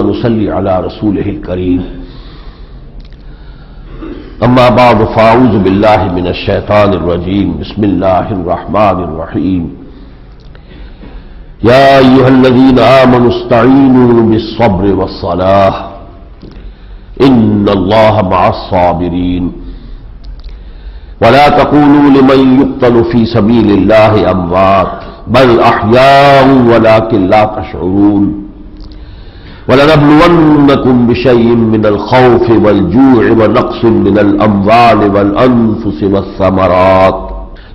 वनसली अला रसूल करीम अम्माबाद फ़ाउज़ बिल्लामिनशैतानरजीम बसमीम यादीन आमनस्ताइनबिस्सब्र वसलाह इन्नल्लाहमासाबिरीन वला तकूलू लिमन युक्तल फ़ी सबीलिल्लाह अमवात बल अहयाउ वला किल्ला तशऊरून वलनबलुवन्नकुम बिशय्इन मिनल खौफ वलजूअ व नक्स मिनल अमवाल वल अनफुस वस्समरात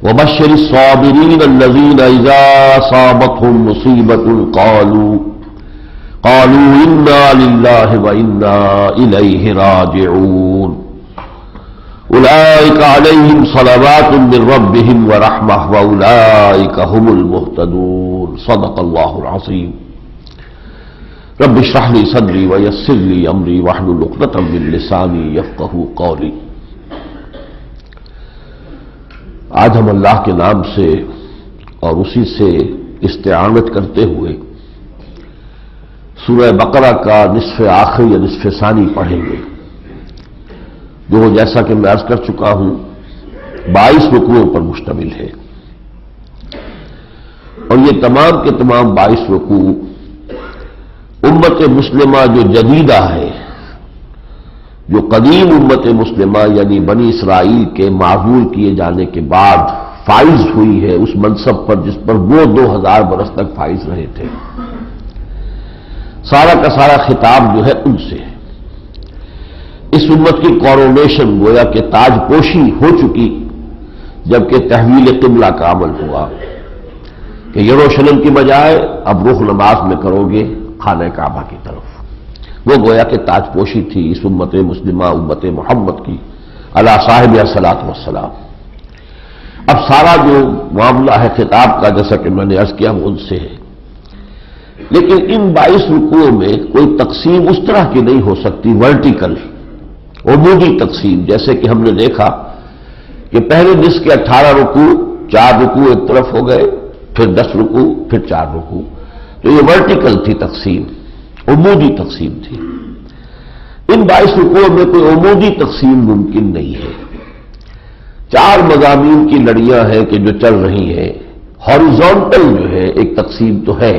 वबश्शिर साबिरीन अल्लज़ीन इज़ा असाबतहुम मुसीबतुन क़ालू क़ालू इन्ना लिल्लाहि व इन्ना इलैहि राजिऊन उलाइक अलैहिम सलवातुम मिन रब्बिहिम व रहमह व उलाइक हुमुल मुहतदून सदक़ल्लाहुल अज़ीम रब शाहली सदरी व यसरली अमरी वाहलुलतमिलसानी यफ़ू कौली आज हम अल्लाह के नाम से और उसी से इस्तेआनत करते हुए सूरह बकरा का निसफ आखिर या निसफ सानी पढ़ेंगे। जो जैसा कि मैं अर्ज़ कर चुका हूँ, बाईस रुकुओं पर मुश्तमिल है। और ये तमाम के तमाम बाईस रुकू उम्मत मुस्लिमा जो जदीदा है, जो कदीम उम्मत मुस्लिमा, यानी बनी इसराइल के माजूल किए जाने के बाद फाइज हुई है, उस मनसब पर जिस पर वो दो हज़ार बरस तक फाइज रहे थे। सारा का सारा खिताब जो है उनसे इस उम्मत की कॉरोनेशन गोया के ताजपोशी हो चुकी, जबकि तहवील किबला का अमल हुआ। कि यरूशलेम की बजाय अब रुख नमाज़ में करोगे खान काबा की तरफ़। वो गोया के ताजपोशी थी इस उम्मत मुस्लिमा, उम्मत मोहम्मद की। अला साहिब सलात वसलाम अब सारा जो मामला है खिताब का, जैसा कि मैंने अर्ज़ किया, वो उनसे है। लेकिन इन बाईस रुकुओं में कोई तकसीम उस तरह की नहीं हो सकती, वर्टिकल उमूदी तकसीम, जैसे कि हमने देखा कि पहले निस के अट्ठारह रुकू, चार रुकू एक तरफ़ हो गए, फिर दस रुकू, फिर चार रुकू। तो ये वर्टिकल थी तकसीम, उमूदी तकसीम थी। इन बाईस रुकुओं में कोई उमूदी तकसीम मुमकिन नहीं है। चार मजामी की लड़ियाँ हैं कि जो चल रही हैं। हॉरिजॉन्टल जो है, एक तकसीम तो है।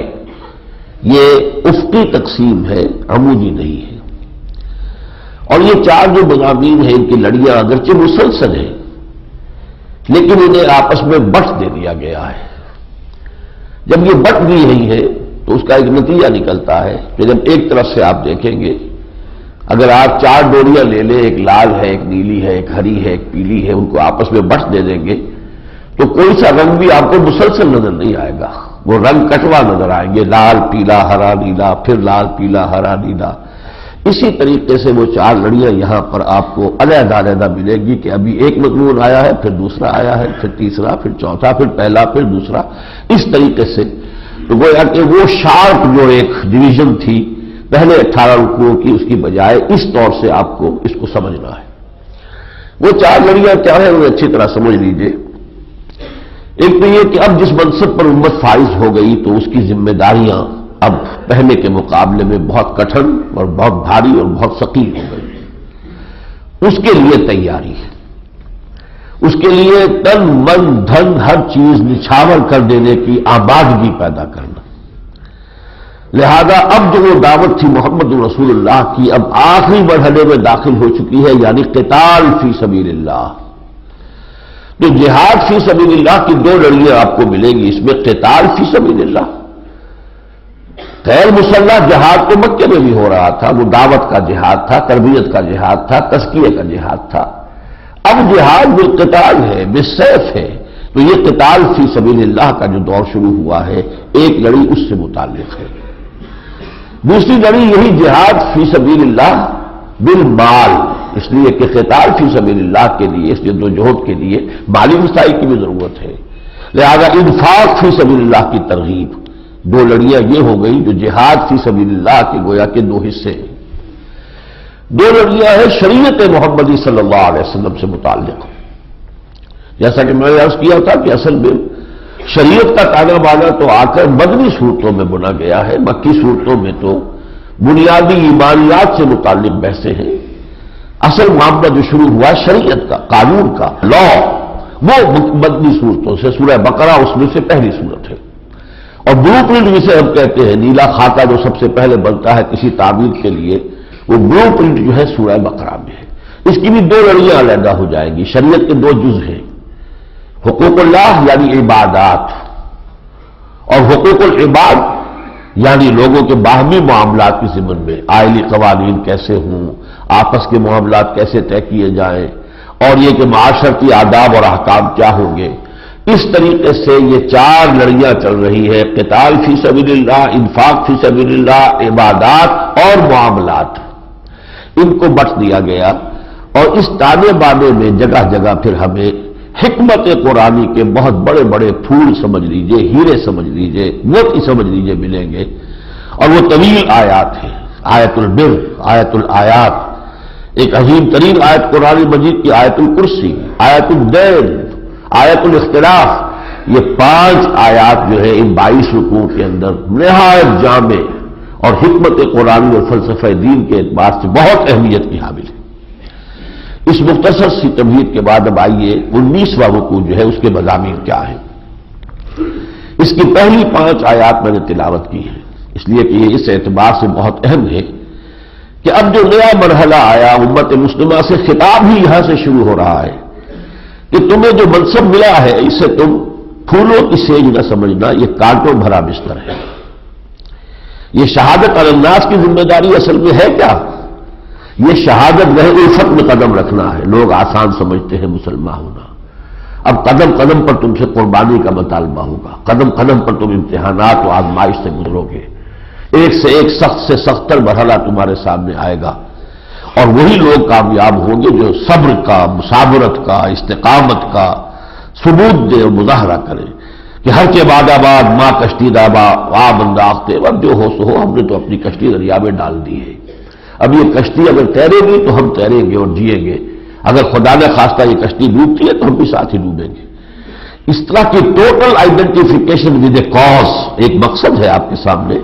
ये उफ्की तकसीम है अमूदी नहीं है। और ये चार जो मजामी हैं, इनकी लड़ियाँ अगरचे मुसलसल हैं, लेकिन इन्हें आपस में बट दे दिया गया है। जब ये बट दी गई है तो उसका एक नतीजा निकलता है कि जब एक तरफ़ से आप देखेंगे, अगर आप चार डोरियाँ ले लें, एक लाल है, एक नीली है, एक हरी है, एक पीली है, उनको आपस में बट दे देंगे तो कोई सा रंग भी आपको मुसलसल नज़र नहीं आएगा। वो रंग कटवा नज़र आएँगे, लाल, पीला, हरा, नीला, फिर लाल, पीला, हरा, नीला। इसी तरीके से वो चार लड़ियाँ यहाँ पर आपको अलहदा अलहदा मिलेगी कि अभी एक मजमून आया है, फिर दूसरा आया है, फिर तीसरा, फिर चौथा, फिर पहला, फिर दूसरा। इस तरीके से तो गोया कि वो शार्प जो एक डिवीज़न थी, पहले अट्ठारह रुकुओं की उसकी बजाय इस तौर से आपको इसको समझना है। वो चार लड़ियाँ क्या है, उन्हें अच्छी तरह समझ लीजिए। एक तो यह कि अब जिस मनसब पर उम्मत फाइज हो गई तो उसकी जिम्मेदारियाँ अब पहले के मुकाबले में बहुत कठिन और बहुत भारी और बहुत सकील हो गई। उसके लिए तैयारी है। उसके लिए तन, मन, धन, हर चीज़ निछावर कर देने की आबादगी पैदा करना। लिहाजा अब जो वो दावत थी मोहम्मद रसूलुल्लाह की, अब आखिरी मरहले में दाखिल हो चुकी है, यानी किताल फ़ी सबील्लाह तो जिहाद फ़ी सबील्लाह की दो लड़ियाँ आपको मिलेंगी, इसमें किताल फ़ी सबील्लाह गैर मुसल्ला जिहाद तो मक्के में भी हो रहा था, वो दावत का जिहाद था, तरबियत का जिहाद था तस्किए का जिहाद था। अब जिहाद बिलकताल है बिसैफ है। तो ये कताल फ़ी सबील्लाह का जो दौर शुरू हुआ है, एक लड़ी उससे मुतालिक है। दूसरी लड़ी यही जिहाद फ़ी सबील्लाह बिल माल, इसलिए कि कताल फ़ी सबील्लाह के लिए, इस जद्दोजहद के लिए माली वसाई की भी ज़रूरत है। लिहाजा इन्फाक फ़ी सबील्लाह की तरगीब। दो लड़ियाँ ये हो गई जो जिहाद फ़ी सबील्लाह के गोया के दो हिस्से हैं। दो लड़ियाँ हैं शरीयत मोहम्मदी सल्लल्लाहु अलैहि वसल्लम से मुतालिक जैसा कि मैंने अर्ज़ किया था कि असल में शरीयत का ताना बाना तो आकर मदनी सूरतों में बुना गया है, मक्की सूरतों में तो बुनियादी ईमानियात से मुतालिक बहसे हैं। असल मामला जो शुरू हुआ शरीयत का, कानून का, लॉ, वो मदनी सूरतों से, सूरह बकरा उसमें से पहली सूरत है। और ब्लू प्रिंट जिसे हम कहते हैं, नीला खाता जो सबसे पहले बनता है किसी ताबीर के लिए वो ब्लू प्रिंट जो है सूरह बकरा में है। इसकी भी दो लड़ियाँ अलहदा हो जाएँगी। शरीयत के दो जुज हैं। हकूकुल्लाह यानी इबादात। और हकूकुल इबाद यानी लोगों के बाहमी मामला की जिमन में। आयली कवानीन कैसे हों? आपस के मामला कैसे तय किए जाएँ? और ये कि माशरती आदाब और अहकाम क्या होंगे? इस तरीके से ये चार लड़ियाँ चल रही है। किताल फ़ी सबील्ला इन्फाक फ़ी सबील्ला इबादात और मामलात। इनको बट दिया गया। और इस ताने बाने में जगह जगह फिर हमें हिकमत कुरानी के बहुत बड़े बड़े फूल समझ लीजिए, हीरे समझ लीजिए, मोती समझ लीजिए मिलेंगे। और वो तवील आयात है। आयतुल बिर, आयतुल आयात। एक अजीम तरीन आयत कुरानी मजीद की आयतुल कुर्सी, आयतुल दैन आयतुल इख्तलाफ। ये पाँच आयात जो है इन बाईस रुकू के अंदर, नहायत जामे। और हमत कुरानी और फलसफे दीन के एतबार से बहुत अहमियत की हामिल है। इस मुख्तसर सी तबीयत के बाद अब आइए, उन्नीसवा रुकू जो है, उसके मजामी क्या है? इसकी पहली पाँच आयात मैंने तिलावत की है। इसलिए कि ये इस एतबार से बहुत अहम है कि अब जो नया मरहला आया, उम्मत मुस्लिमा से खिताब ही यहाँ से शुरू हो रहा है कि तुम्हें जो मनसब मिला है, इसे तुम फूलों की सेज न समझना यह कांटों भरा बिस्तर है। यह शहादत अलन्नास की ज़िम्मेदारी असल में है क्या? यह शहादत वह उल्फत में कदम रखना है। लोग आसान समझते हैं मुसलमान होना। अब कदम कदम पर तुमसे कुर्बानी का मतालबा होगा। कदम कदम पर तुम इम्तिहानात और आजमाइश से गुजरोगे। एक से एक सख्त से सख्तर मरहला तुम्हारे सामने आएगा। और वही लोग कामयाब होंगे जो सब्र का मुसावरत का, इस्तेकामत का सबूत दे और मुजाहरा करें। कि हर के बादाबाद माँ कश्ती दाबा आ बंदाखते अब जो हो सो हो, हमने तो अपनी कश्ती दरिया में डाल दी है। अब ये कश्ती अगर तैरेगी तो हम तैरेंगे और जिएँगे। अगर खुदा ने खास्ता ये कश्ती डूबती है तो हम भी साथ ही डूबेंगे। इस तरह की total identification with a cause एक मकसद है आपके सामने।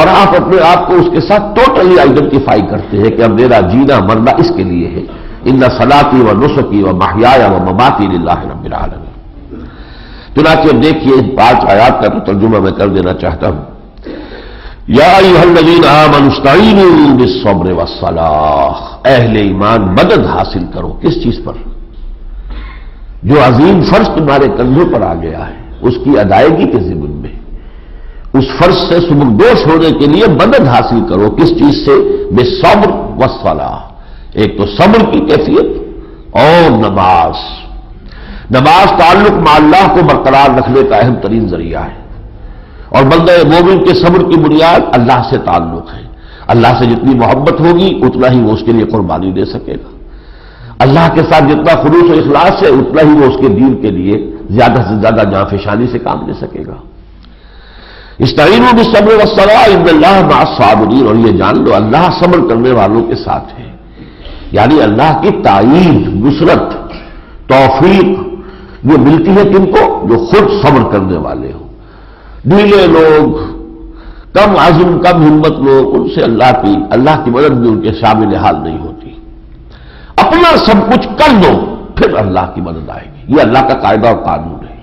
और आप अपने आप को उसके साथ टोटली आइडेंटिफाई करते हैं कि अब मेरा जीना मरना इसके लिए है। इन सलाती व नुसकी व माहिया व ममाती रबालम चुनाचे देखिए पाँच आयात का तो तर्जुमा मैं कर देना चाहता हूँ। याजीन आमनुस्ताइनब्र वसलाह अहले ईमान मदद हासिल करो। किस चीज़ पर? जो अजीम फ़र्ज़ तुम्हारे कंधों पर आ गया है, उसकी अदायगी के जिम्मन में। उस फ़र्ज़ से सुबकदोश होने के लिए मदद हासिल करो। किस चीज़ से? बेसब्र वसलाह एक तो सब्र की कैफियत और नमाज़। नमाज़ ताल्लुक माल्लाह को बरकरार रखने का अहम तरीन ज़रिया है। और बंद मोमिन के सब्र की बुनियाद अल्लाह से ताल्लुक है। अल्लाह से जितनी मोहब्बत होगी, उतना ही वो उसके लिए कुर्बानी दे सकेगा। अल्लाह के साथ जितना खलूस और इखलास है, उतना ही वो उसके दीन के लिए ज़्यादा से ज़्यादा जाफेशानी से काम ले सकेगा। इस तरीन भी सब्र वसला साबरीन। और ये जान लो, अल्लाह सब्र करने वालों के साथ है। यानी अल्लाह की ताईद, नुसरत, तोफीक ये मिलती है किनको जो खुद सब्र करने वाले हो। ढीले लोग, कम आज़म, कम हिम्मत लोग, उनसे अल्लाह की अल्लाह की मदद भी उनके शामिल हाल नहीं होती। अपना सब कुछ कर दो फिर अल्लाह की मदद आएगी। ये अल्लाह का कायदा और कानून है।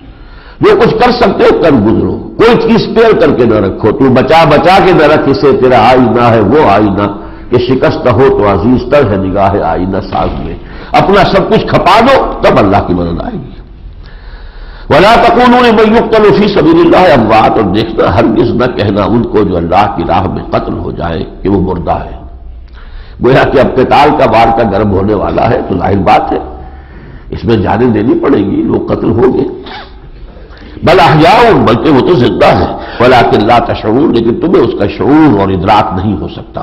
जो कुछ कर सकते हो, कर गुजरो। कोई चीज़ पेड़ करके न रखो। तू बचा बचा के न रख, इसे तेरा आईना है, वो आईना। कि शिकस्त हो तो अज़ीज़ तर है निगाह आईना साज में। अपना सब कुछ खपा दो, तब अल्लाह की मदद आएगी। वला तकून मयुक्तलफी सबील्ला अम्बात और देखना हर किस न कहना उनको जो अल्लाह की राह में कत्ल हो जाए कि वो मुर्दा है। गोया कि अब कताल का बार का गर्म होने वाला है तो ज़ाहिर बात है, इसमें जाने देनी पड़ेगी, लोग कत्ल होंगे। बल अहयाओ बल्कि वो तो ज़िंदा है। बला किल्ला तशूर लेकिन तुम्हें उसका शूर और इदराक नहीं हो सकता।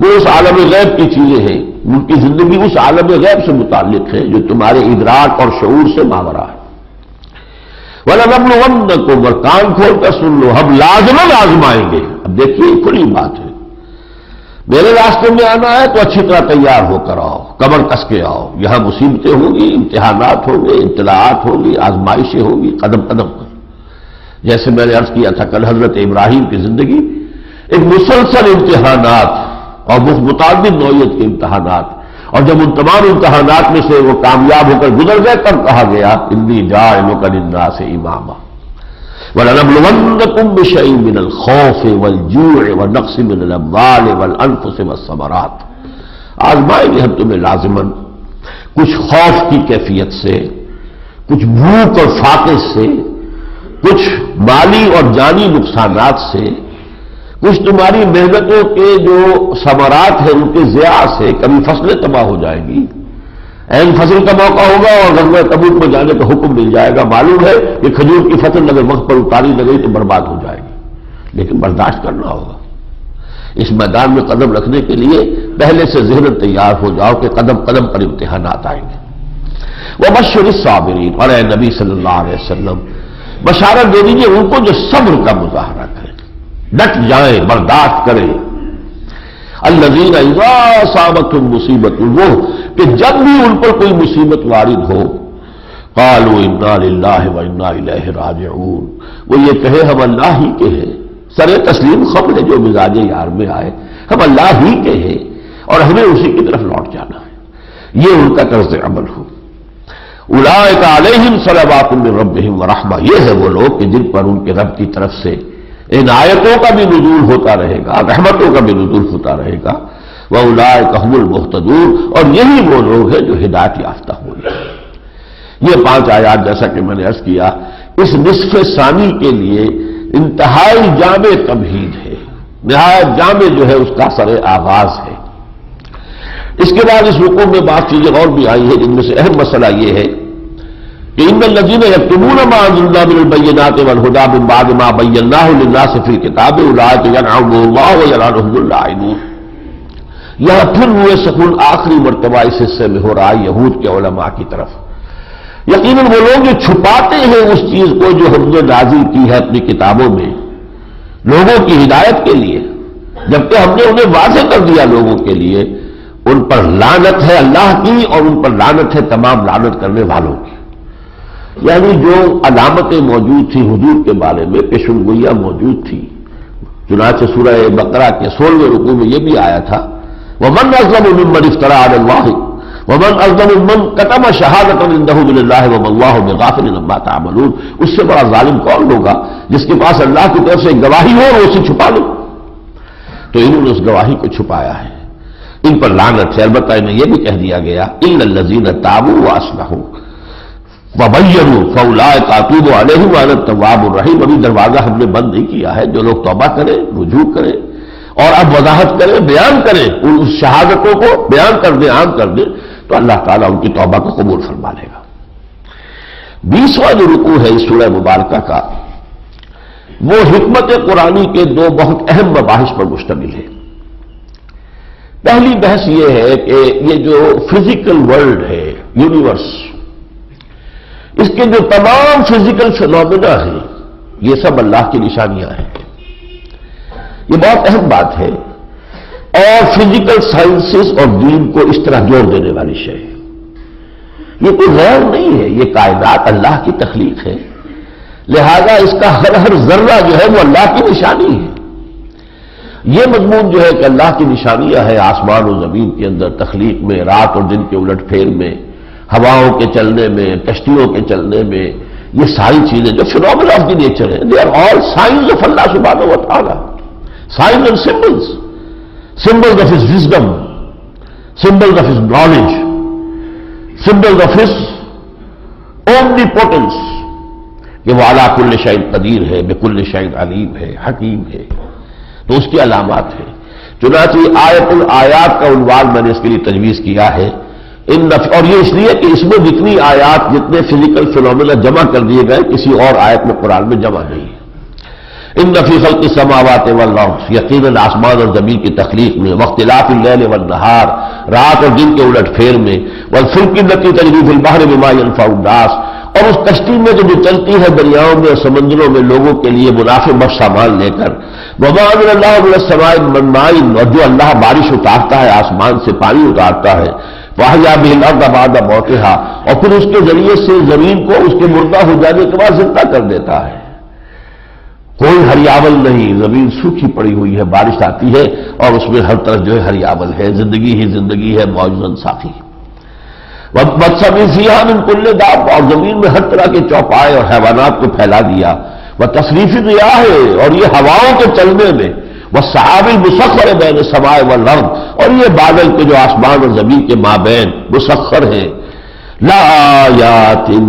वो उस आलम गैब की चीज़ें हैं, उनकी ज़िंदगी उस आलम गैब से मुतालिक है, जो तुम्हारे इदराक और शूर से मावरा है। वाला रबल को मर कान खोल कर सुन लो, हम लाजमन आजमाएँगे। अब देखिए, खुली बात है। मेरे रास्ते में आना है तो अच्छी तरह तैयार होकर आओ, कमर कस के आओ। यहाँ मुसीबतें होंगी, इम्तिहानात होंगे इतलात होंगी, आजमाइशें होंगी, कदम कदम पर। जैसे मैंने अर्ज़ किया था कल हज़रत इब्राहिम की ज़िंदगी, एक मुसलसल इम्तहानात और मुताद नौत के इम्तहानात। और जब उन तमाम इम्तहानात में से वो कामयाब होकर गुजर गए, तब कहा गया इंदी जा इनका से इमामा खौफ नक्स से आजमाएँगे हम तुम्हें लाजमन। कुछ खौफ की कैफियत से, कुछ भूख और फाके से, कुछ माली और जानी नुकसानात से कुछ तुम्हारी मेहनतों के जो समरात है, उनके जया से कभी फ़सलें तबाह हो जाएँगी। एन फ़सल का मौका होगा और गंगा तबूक में जाने का हुक्म मिल जाएगा। मालूम है कि खजूर की फ़सल अगर वक्त पर उतारी लगई तो बर्बाद हो जाएगी। लेकिन बर्दाश्त करना होगा। इस मैदान में कदम रखने के लिए पहले से जहन तैयार हो जाओ कि कदम कदम पर इम्तहान आएँगे। वह बशर साबरीन और नबी सल्लल्लाहु बशारत दे दीजिए उनको जो सब्र का मुजाहरा करें। डट जाए, बर्दाश्त करें। अल्लजीन साबत मुसीबत वो कि जब भी उन पर कोई मुसीबत वारिद हो, कालो इन्ना व इन्ना राजून वो ये कहे, हम अल्लाह ही के हैं। सर तस्लीम खबर है जो मिजाज यार में आए। हम अल्लाह ही के हैं और हमें उसी की तरफ़ लौट जाना है। ये उनका तर्ज अमल हो। उलाय का अलहिम सलाबातुम रबिम रहमा। ये है वो लोग कि जिन पर उनके रब की तरफ़ से इन आयतों का भी नजूल होता रहेगा, रहमतों का भी नजूल होता रहेगा। वह उलाय कहमुल मुख्तूर और यही वो लोग हैं जो हिदायत याफ्ता हुए ये पाँच आयात जैसा कि मैंने अर्ज़ किया, इस निसफ सानी के लिए इंतहाई जाम तमहीद है। नहायत जाम जो है उसका सर आगाज़ है। इसके बाद इस रुकू में बात चीज़ें और भी आई है, जिनमें से अहम मसला यह है इन लजीन यकतमून माजुल्लाबैनात वलहुदा बिन फिर हुए सकून आखिरी मरतबा इस हिस्से में हो रहा है यहूद के उलमा की तरफ़। यकीन वो लोग जो छुपाते हैं उस चीज़ को जो हमने नाजिल की है अपनी किताबों में, लोगों की हिदायत के लिए, जबकि हमने उन्हें वाजे कर दिया लोगों के लिए, उन पर लानत है अल्लाह की और उन पर लानत है तमाम लानत करने वालों की। यानी जो अलामतें मौजूद थी हजूर के बारे में, पेशनगोइयाँ मौजूद थी। चुनाच सूरह बकरा के सोलवे रुकू में यह भी आया था वह मन अजलम उमन इफ्तरा अल्लाह, वमन अजलम उमन कतम शहादत तामलून। उससे बड़ा जालिम कौन होगा जिसके पास अल्लाह की तरफ़ से गवाही हो और उसे छुपा लो? तो इन्होंने उस गवाही को छुपाया है। इन पर लानत है। अलबत्त इन्हें यह भी कह दिया गया इन लजीन ताबू वासलहू वबैरू फौलाए कातूब अलहमान तवाब रहीम। अभी दरवाज़ा हमने बंद नहीं किया है। जो लोग तोबा करें, रुजू करें और अब वजाहत करें, बयान करें, उन शहादतों को बयान कर दें, आम कर दें तो अल्लाह ताला उनकी तोबा को कबूल फरमा लेगा। बीसवां जो रुकू है इस सूरह मुबारक का, वो हमत कुरानी के दो बहुत अहम मबाहिश पर मुश्तमिल है। पहली बहस यह है कि ये जो फ़िज़िकल वर्ल्ड है, यूनिवर्स इसके जो तमाम फ़िज़िकल फिनोमिना हैं, ये सब अल्लाह की निशानियाँ हैं। ये बहुत अहम बात है। और फ़िज़िकल साइंसेस और दीन को इस तरह जोड़ देने वाली शय है। ये कोई गैर नहीं है, ये कायदात अल्लाह की तखलीक है। लिहाजा इसका हर हर जर्रा जो है वो अल्लाह की निशानी है। ये मजमून जो है कि अल्लाह की निशानियाँ है आसमान और ज़मीन के अंदर, तखलीक में, रात और दिन के उलट फेर में। हवाओं के चलने में, कश्तियों के चलने में, ये सारी चीज़ें जो फिनोमिन ऑफ़ द नेचर है they are all signs of अल्लाह सुबह व ताला signs and symbols symbols of his wisdom symbols of his knowledge symbols of his omnipotence कि वो अला कुल्ल शाहिद कदीर है बेकुल्ल शाहिद अलीम है, हकीम है। तो उसकी अलामत है। चुनाची आयतुल आयात का उनवान मैंने इसके लिए तजवीज किया है। इन नफ, और ये इसलिए कि इसमें जितनी आयात जितने फ़िज़िकल फिनोमिना जमा कर दिए गए, किसी और आयत में कुरान में जमा नहीं है। इन नफीसल की समावत वल्लौस यकीन आसमान और ज़मीन की तखलीक में वख्तिलाफ नहार, रात और दिन के उलट फेर में, वल फ़िल्म की नती तजरीफ बाहर बिमाफाउदास और उस कश्ती में जो चलती है दरियाओं में और समंदरों में लोगों के लिए मुनाफे बख्श सामान लेकर वबाद मनमाइन, और जो अल्लाह बारिश उतारता है, आसमान से पानी उतारता है वाहया बिलाबाद मौतेहा। और फिर उसके ज़रिए से ज़मीन को उसके मुर्दा हो जाने के बाद ज़िंदा कर देता है। कोई हरियावल नहीं, ज़मीन सूखी पड़ी हुई है, बारिश आती है, और उसमें हर तरफ़ जो है हरियावल है। ज़िंदगी ही ज़िंदगी है मौजूदन साफी बदसमी सियान कुल्ले दाब, और ज़मीन में हर तरह के चौपाए और हैवानात को फैला दिया। वह तशरीफी दिया है, और ये हवाओं के चलने में। वह सहाबिल है बैन समाए व लर्द और ये बादल के जो आसमान और ज़मीन के माबैन मुसखर हैं। लायातिन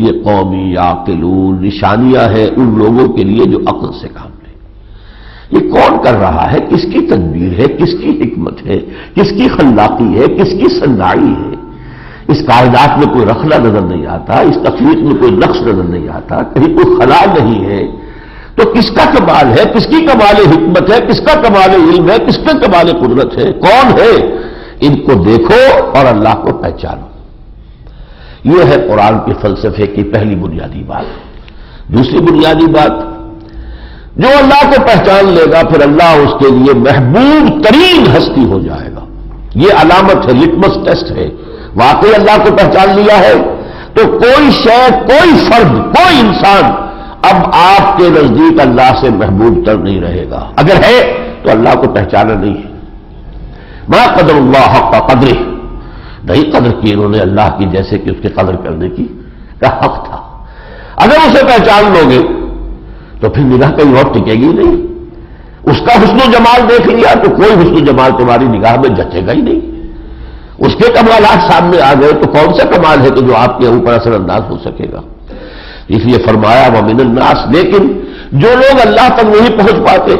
ये कौमी याकिलून, निशानियाँ हैं उन लोगों के लिए जो अक्ल से काम ले। ये कौन कर रहा है? किसकी तदबीर है? किसकी हिकमत है? किसकी खल्लाकी है? किसकी सन्नाई है? इस कायदात में कोई रखना नज़र नहीं आता, इस तकलीफ़ में कोई नक्श नज़र नहीं आता, कहीं कोई खला नहीं है। तो किसका कमाल है? किसकी कमाल हिकमत है? किसका कमाल इल्म है? किसका कमाल कुदरत है? कौन है? इनको देखो और अल्लाह को पहचानो। यह है कुरान के फलसफे की पहली बुनियादी बात। दूसरी बुनियादी बात, जो अल्लाह को पहचान लेगा, फिर अल्लाह उसके लिए महबूब तरीन हस्ती हो जाएगा। यह अलामत है, लिटमस टेस्ट है। वाकई अल्लाह को पहचान लिया है। तो कोई शय, कोई फर्द, कोई इंसान अब आपके नज़दीक अल्लाह से महबूब तर नहीं रहेगा। अगर है तो अल्लाह को पहचाना नहीं है। मैं कदर अल्लाह का कदर। नहीं, कदर की उन्होंने अल्लाह की, जैसे कि उसके कदर करने की का हक था? अगर उसे पहचान लोगे तो फिर निगाह कहीं और टिकेगी नहीं। उसका हुस्न जमाल देख लिया तो कोई हुस्न जमाल तुम्हारी निगाह में जचेगा ही नहीं। उसके कमालात सामने आ गए तो कौन सा कमाल है कि जो आपके ऊपर असरअंदाज हो सकेगा? इसलिए फरमाया वमिन नास लेकिन जो लोग अल्लाह तक नहीं पहुँच पाते,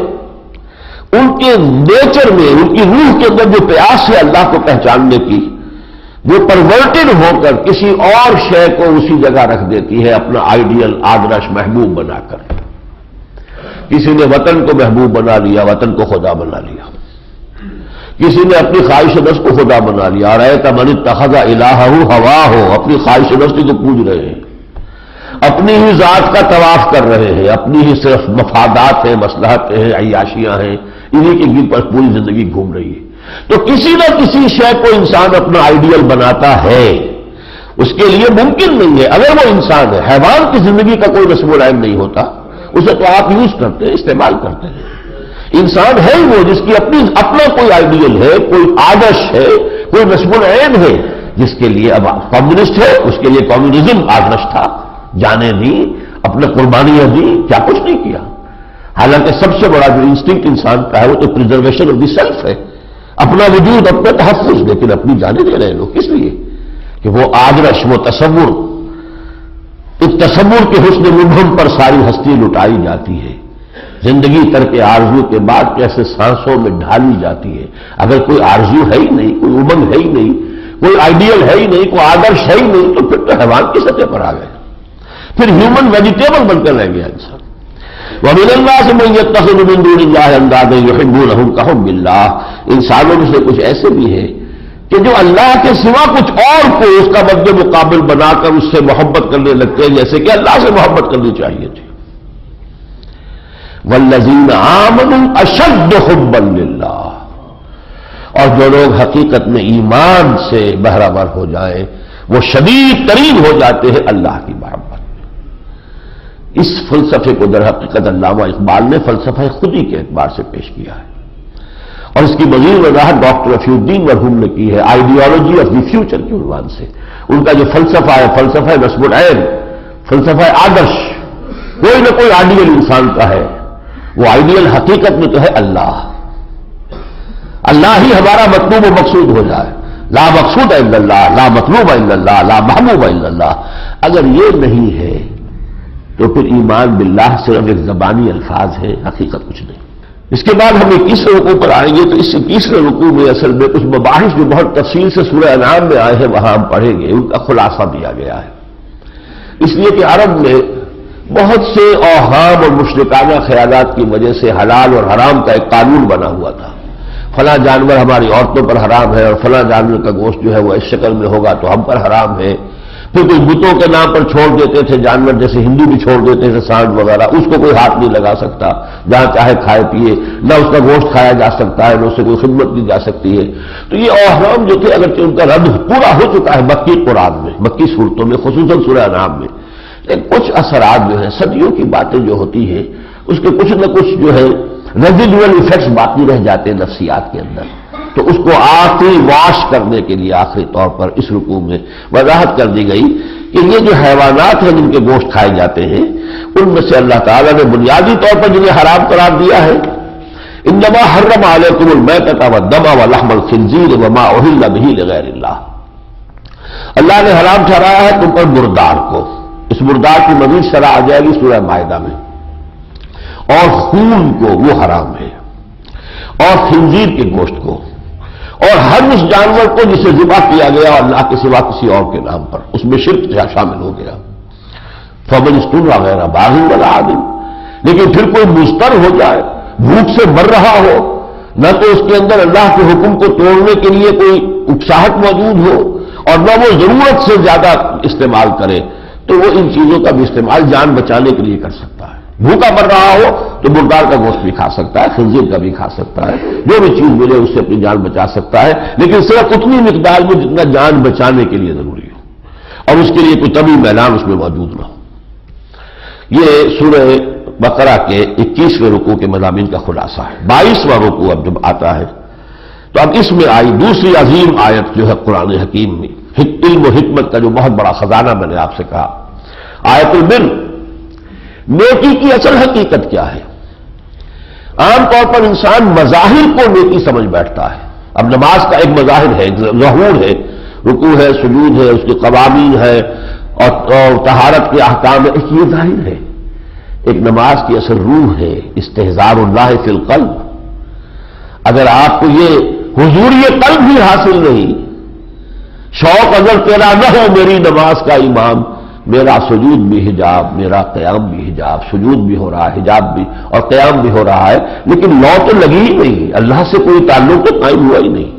उनके नेचर में, उनकी रूह के अंदर जो प्रयास है अल्लाह को पहचानने की, वो परवर्टेड होकर किसी और शय को उसी जगह रख देती है, अपना आइडियल आदर्श महबूब बनाकर। किसी ने वतन को महबूब बना लिया, वतन को खुदा बना लिया। किसी ने अपनी ख्वाहिश नफ्स को खुदा बना लिया। रहे तमन तखजा इलाह हवा हो अपनी ख्वाहिश नफ्स को पूज रहे हैं। अपनी ही जात का तवाफ कर रहे हैं, अपनी ही सिर्फ़ मफादात हैं, मसलहत हैं अयाशियाँ हैं, इन्हीं के गिर पर पूरी ज़िंदगी घूम रही है। तो किसी न किसी शय को इंसान अपना आइडियल बनाता है, उसके लिए मुमकिन नहीं है। अगर वो इंसान है, हैवान की ज़िंदगी का कोई रस्म नहीं होता, उसे तो आप यूज़ करते हैं, इस्तेमाल करते हैं। इंसान है ही वो जिसकी अपनी, अपना कोई आइडियल है, कोई आदर्श है, कोई रस्म है, जिसके लिए अब कम्युनिस्ट है, उसके लिए कम्युनिज्म आदर्श था। जाने दी अपने कुर्बानियाँ दी क्या कुछ नहीं किया। हालाँकि सबसे बड़ा जो इंस्टिंक्ट इंसान का है, वो तो प्रिजर्वेशन ऑफ़ द सेल्फ है। अपना वजूद, अपना तहफुज लेकिन अपनी जाने दे रहे हैं लोग। किस लिए? कि वो आदर्श, वो तस्वुर इस तस्वुर के हुस्न मुबहम पर सारी हस्ती लुटाई जाती है। ज़िंदगी करके आरज़ू के बाद कैसे सांसों में ढाली जाती है। अगर कोई आरज़ू है ही नहीं, कोई उमंग है ही नहीं, कोई आइडियल है ही नहीं, कोई आदर्श है ही नहीं तो फिर तो हैवान की सतह पर आ गए। फिर ह्यूमन वेजिटेबल बनकर रह गया इंसान वमिल्ला से मैं अंदाज कहूँ इंसानों में से कुछ ऐसे भी हैं कि जो अल्लाह के सिवा कुछ और को उसका मद्द मुकाबल बनाकर उससे मोहब्बत करने लगते हैं, जैसे कि अल्लाह से मोहब्बत करनी चाहिए थी। वल्लजीन आमन अशद हुब्बल्ला और जो लोग हकीकत में ईमान से बहरावर हो जाए, वो शदीद तरीन हो जाते हैं अल्लाह की मोहब्बत इस फलसफे को दर हकीकत अल्लामा इकबाल ने फलसफा खुदी के एतबार से पेश किया है। और इसकी मजीद वजाहत डॉक्टर रफीउद्दीन मरहूम ने की है, आइडियोलॉजी ऑफ़ द फ्यूचर के उन्वान से। उनका जो फलसफा है, फलसफा नस्बुल फलसफा आदर्श। कोई ना कोई आइडियल इंसान का है। वो आइडियल हकीकत में तो है अल्लाह। अल्लाह ही हमारा मतलूब मकसूद हो जाए। ला मकसूद अल्लाह ला मतलूब अल्लाह ला महबूब अल्लाह अगर ये नहीं है तो फिर ईमान बिल्लाह सिर्फ़ एक जबानी अल्फाज है, हकीकत कुछ नहीं। इसके बाद हम इक्कीसवें रुकू पर आएँगे तो इस इक्कीसवें रुकू में असल में कुछ मबाहिश जो बहुत तफसील से सूर्य अनाम में आए हैं, वहाँ हम पढ़ेंगे, उनका खुलासा दिया गया है। इसलिए कि अरब में बहुत से अहाम और मुशरकाना ख्याल की वजह से हलाल और हराम का एक कानून बना हुआ था। फला जानवर हमारी औरतों पर हराम है और फला जानवर का गोश्त जो है वह इस शक्ल में होगा तो हम पर हराम है। फिर कुछ बुतों के नाम पर छोड़ देते थे, जानवर जैसे हिंदू भी छोड़ देते थे सांड वगैरह, उसको कोई हाथ नहीं लगा सकता। जहाँ चाहे खाए, पिए, ना उसका गोश्त खाया जा सकता है, ना उससे कोई खिदमत की जा सकती है। तो ये अहराम जो थे अगर उनका रद्द पूरा हो चुका है मक्की कुरान में, मक्की सूरतों में खसूस सूर्य नाम में। लेकिन कुछ असरात जो है, सदियों की बातें जो होती है, उसके कुछ न कुछ जो है रेजिडुअल इफेक्ट्स बाकी रह जाते हैं नफ्सियात के अंदर। तो उसको आखिरी वाश करने के लिए आखिरी तौर पर इस रुकू में वजाहत कर दी गई कि ये जो हैवानात हैं जिनके गोश्त खाए जाते हैं, उनमें से अल्लाह ताला ने बुनियादी तौर पर जिन्हें हराम करार दिया है। इन दमा हर्रम आलकुल मैतता व दमा व लहमल खिंजीर वमा ओहिल्ला गैर अल्लाह ने हराम ठहराया है तुम पर मुर्दार को। इस मुर्दार की मजीद शरा आ जाएगी सूर्य मायदा में। और खून को, वो हराम है। और खिंजीर के गोश्त को। और हर उस जानवर को जिसे जिबा किया गया अल्लाह के सिवा किसी और के नाम पर, उसमें शिरक शामिल हो गया। फबल स्टूल वगैरह, बागी वाला आदमी। लेकिन फिर कोई मुस्तर हो जाए, भूख से मर रहा हो, न तो उसके अंदर अल्लाह के हुक्म को तोड़ने के लिए कोई उत्साहत मौजूद हो और न वो ज़रूरत से ज़्यादा इस्तेमाल करे तो वो इन चीज़ों का भी इस्तेमाल जान बचाने के लिए कर सकता है। भूखा मर रहा हो तो मुर्दार का गोश्त भी खा सकता है, खंजीर का भी खा सकता है, जो भी चीज़ मिले उससे अपनी जान बचा सकता है, लेकिन सिर्फ़ उतनी मिकदार में जितना जान बचाने के लिए ज़रूरी हो। और उसके लिए कोई तभी मैदान उसमें मौजूद ना हो। ये सूर्य बकरा के इक्कीसवें रुकू के मजामी का खुलासा है। बाईसवां रुकू अब जब आता है तो अब इसमें आई दूसरी अजीम आयत जो है कुरान हकीम में। इल्म हिकमत का जो बहुत बड़ा खजाना मैंने आपसे कहा। आयतुल बिन नेकी की असल हकीकत क्या है? आमतौर पर इंसान मजाहिर को नेकी समझ बैठता है। अब नमाज़ का एक मजाहिर है जहूर है रुकू है सजूद है उसके कवामीन है और, और तहारत के अहकाम है ये ज़ाहिर है। एक नमाज़ की असल रूह है इस्तेजार कल्ब। अगर आपको ये हुजूर कल्ब भी हासिल नहीं शौक अगर तेरा न हो मेरी नमाज़ का इमाम मेरा सजूद भी हिजाब, मेरा क्याम भी हिजाब, सजूद भी हो रहा है, हिजाब भी, और क्याम भी हो रहा है, लेकिन लौ तो लगी ही नहीं, अल्लाह से कोई ताल्लुक तो कायम हुआ ही नहीं।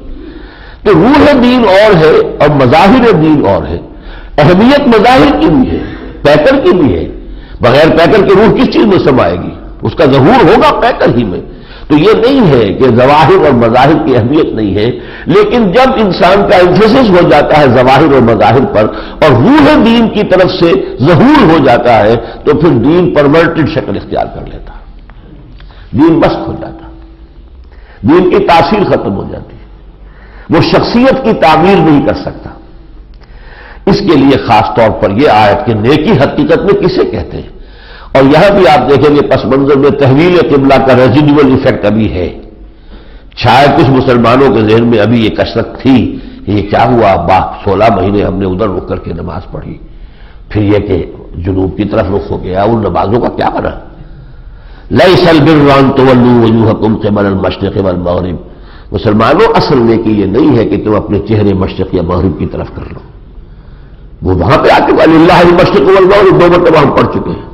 तो रूह दीन और है, और मजाहिर दीन और है, अहमियत मजाहिर की भी है, पैकर की भी है, बगैर पैकर के रूह किस चीज़ में समाएगी? उसका जहूर होगा पैकर ही में। तो ये नहीं है कि जवाहिर और मजाहिर की अहमियत नहीं है, लेकिन जब इंसान का एम्फोसिस हो जाता है जवाहिर और मजाहिर पर, और रूह दीन की तरफ़ से जहूर हो जाता है तो फिर दीन परवर्टेड शक्ल इख्तियार कर लेता। दीन मस्त हो जाता। दीन की तासीर खत्म हो जाती। वो शख्सियत की तामीर नहीं कर सकता। इसके लिए खासतौर पर यह आयत कि नेकी हकीकत में किसे कहते हैं? और यह भी आप देखेंगे पस मंजर में तहवील किबला का रेजिडुअल इफ़ेक्ट अभी है। शायद कुछ मुसलमानों के जहन में अभी ये कसरत थी, ये क्या हुआ? बाप, सोलह महीने हमने उधर रुक करके नमाज़ पढ़ी। फिर यह कि जुनूब की तरफ़ रुख हो गया, उन नमाजों का क्या बना? लई सल तवल्लू वज़ू हकुम केमल मशरक वल मगरब। मुसलमानों, असल में कि यह नहीं है कि तुम अपने चेहरे मशरक या मगरब की तरफ़ कर लो। वो वहाँ पर आके अल्लाह मशरक वल मगरब, दो मतलब हम पढ़ चुके हैं।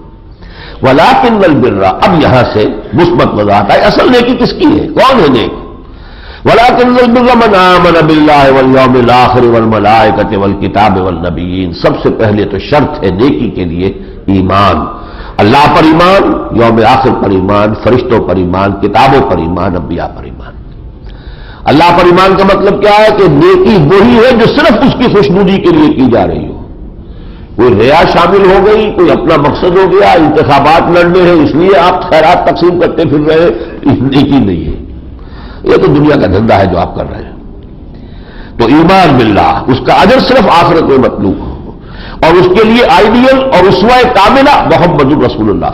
वल बिर्रा, अब यहाँ से मुस्बत वजात है असल नेकी किसकी है? कौन है नेक? वल बिर्रा मन आमन यौमिल आखिर वल मलाइकत वल किताब वल नबीन। सबसे पहले तो शर्त है नेकी के लिए ईमान। अल्लाह पर ईमान यौम आखिर पर ईमान, फरिश्तों पर ईमान, किताबों पर ईमान, अबिया पर ईमान। अल्लाह पर ईमान का मतलब क्या है कि नेकी वही है जो सिर्फ़ उसकी खुशनुदी के लिए की जा रही हो। कोई रिया शामिल हो गई, कोई अपना मकसद हो गया इंतबात लड़ने हैं, इसलिए आप खैरात तकसीम करते फिर रहे नेकी नहीं है। ये तो दुनिया का धंधा है जो आप कर रहे हैं। तो ईमान मिल्ला उसका अजर सिर्फ़ आखिरत में मतलूब हो। और उसके लिए आइडियल और उसवा कामिला मोहम्मद रसूलुल्लाह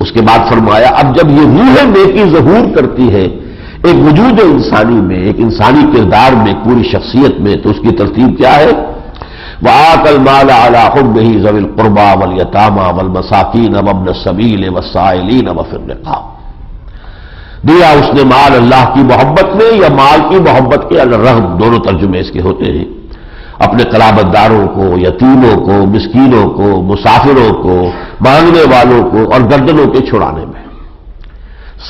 उसके बाद फरमाया, अब जब ये रूह नेकी जहूर करती है, एक वजूद इंसानी में, एक इंसानी किरदार में, पूरी शख्सियत में तो उसकी तरतीब क्या है? वाकल माल अला हुब ही जविल कुरबा वल यतामा वल मसाकिन वबन सबील वसाइलीन वफिरका दिया उसने माल अल्लाह की मोहब्बत में या माल की मोहब्बत के अलरहम दोनों तर्जुमे इसके होते हैं। अपने कलाबतदारों को, यतीमों को, मिस्कीनों को, मुसाफिरों को, मांगने वालों को और गर्दनों के छुड़ाने में।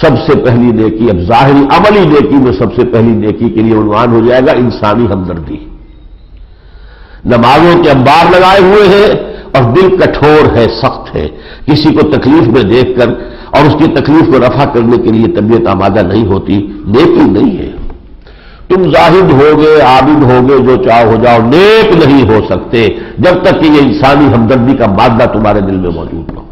सबसे पहली नेकी, अब जाहिरी अमली नेकी में सबसे पहली नेकी के लिए उन्वान हो जाएगा इंसानी हमदर्दी। नमाजों के अंबार लगाए हुए हैं और दिल कठोर है, सख्त है। किसी को तकलीफ़ में देखकर और उसकी तकलीफ़ को रफा करने के लिए तबीयत आमादा नहीं होती, नेकी नहीं है। तुम जाहिद होगे, आबिद होगे, जो चाहो हो जाओ, नेक नहीं हो सकते। जब तक कि यह इंसानी हमदर्दी का मादा तुम्हारे दिल में मौजूद हो।